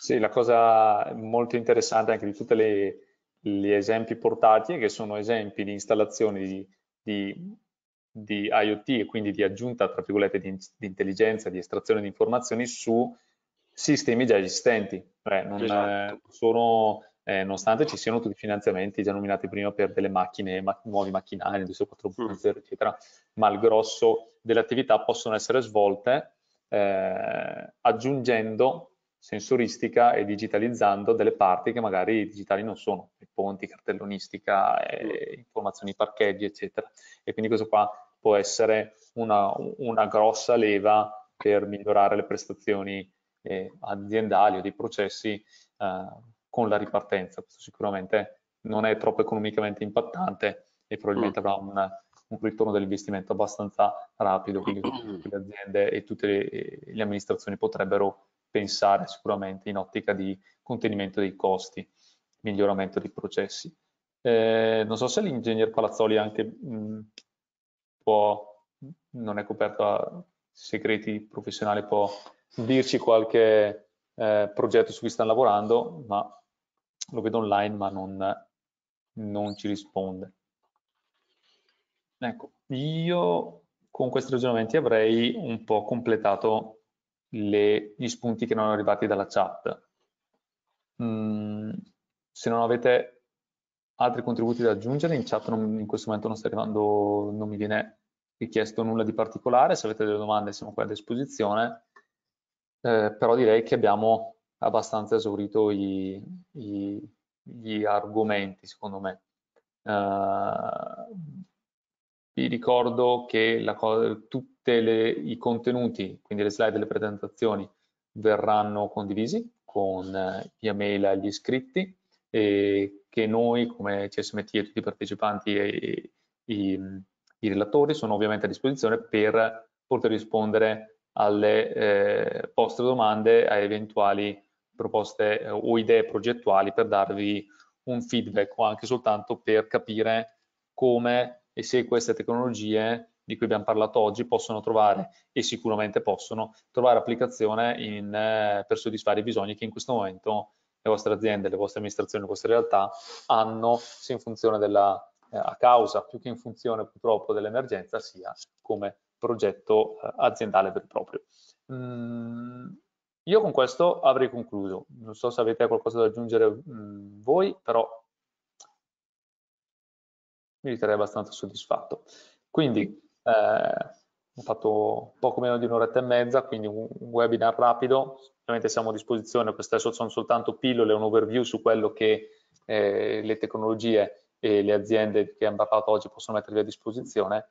Sì, la cosa molto interessante anche di tutti gli esempi portati è che sono esempi di installazioni di, di, di IoT e quindi di aggiunta, tra virgolette, di, di, intelligenza, di estrazione di informazioni su sistemi già esistenti. Cioè, non, esatto. sono, eh, nonostante ci siano tutti i finanziamenti già nominati prima per delle macchine, ma, nuovi macchinari, industria 4.0, mm. eccetera, ma il grosso delle attività possono essere svolte eh, aggiungendo sensoristica e digitalizzando delle parti che magari digitali non sono, i ponti, cartellonistica, eh, informazioni parcheggi, eccetera. E quindi questo qua può essere una, una grossa leva per migliorare le prestazioni eh, aziendali o dei processi eh, con la ripartenza. Questo sicuramente non è troppo economicamente impattante e probabilmente avrà un, un ritorno dell'investimento abbastanza rapido, quindi le aziende e tutte le, le amministrazioni potrebbero pensare sicuramente in ottica di contenimento dei costi, miglioramento dei processi. Eh, non so se l'ingegner Palazzoli anche mh, può, non è coperto a segreti professionali, può dirci qualche eh, progetto su cui stanno lavorando, ma lo vedo online ma non, non ci risponde. Ecco, io con questi ragionamenti avrei un po' completato le, gli spunti che erano arrivati dalla chat. Mm, se non avete altri contributi da aggiungere, in chat non, in questo momento non sta arrivando, non mi viene richiesto nulla di particolare, se avete delle domande siamo qui a disposizione, eh, però direi che abbiamo abbastanza esaurito i, i, gli argomenti, secondo me. Uh, vi ricordo che tutti i contenuti, quindi le slide e le presentazioni, verranno condivisi con eh, via mail agli iscritti e che noi come CSMT e tutti i partecipanti e i, i relatori sono ovviamente a disposizione per poter rispondere alle eh, vostre domande, a eventuali proposte eh, o idee progettuali per darvi un feedback o anche soltanto per capire come e se queste tecnologie di cui abbiamo parlato oggi possono trovare e sicuramente possono trovare applicazione in, eh, per soddisfare i bisogni che in questo momento le vostre aziende, le vostre amministrazioni, le vostre realtà hanno sia in funzione della, eh, a causa più che in funzione purtroppo dell'emergenza sia come progetto eh, aziendale vero e proprio. Mm, io con questo avrei concluso, non so se avete qualcosa da aggiungere mh, mm, voi, però mi riterrei abbastanza soddisfatto. Quindi eh, ho fatto poco meno di un'oretta e mezza, quindi un webinar rapido, ovviamente siamo a disposizione, queste sono soltanto pillole, un overview su quello che eh, le tecnologie e le aziende che abbiamo parlato oggi possono mettervi a disposizione.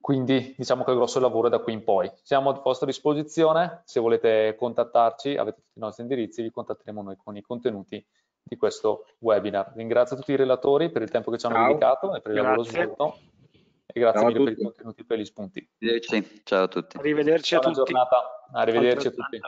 Quindi diciamo che il grosso lavoro è da qui in poi. Siamo a vostra disposizione, se volete contattarci avete tutti i nostri indirizzi, vi contatteremo noi con i contenuti di questo webinar. Ringrazio tutti i relatori per il tempo che ci hanno Ciao. dedicato e per il lavoro svolto e grazie mille per i contenuti e per gli spunti. Ciao a tutti. Arrivederci Buona a tutti. giornata. Arrivederci a tutti.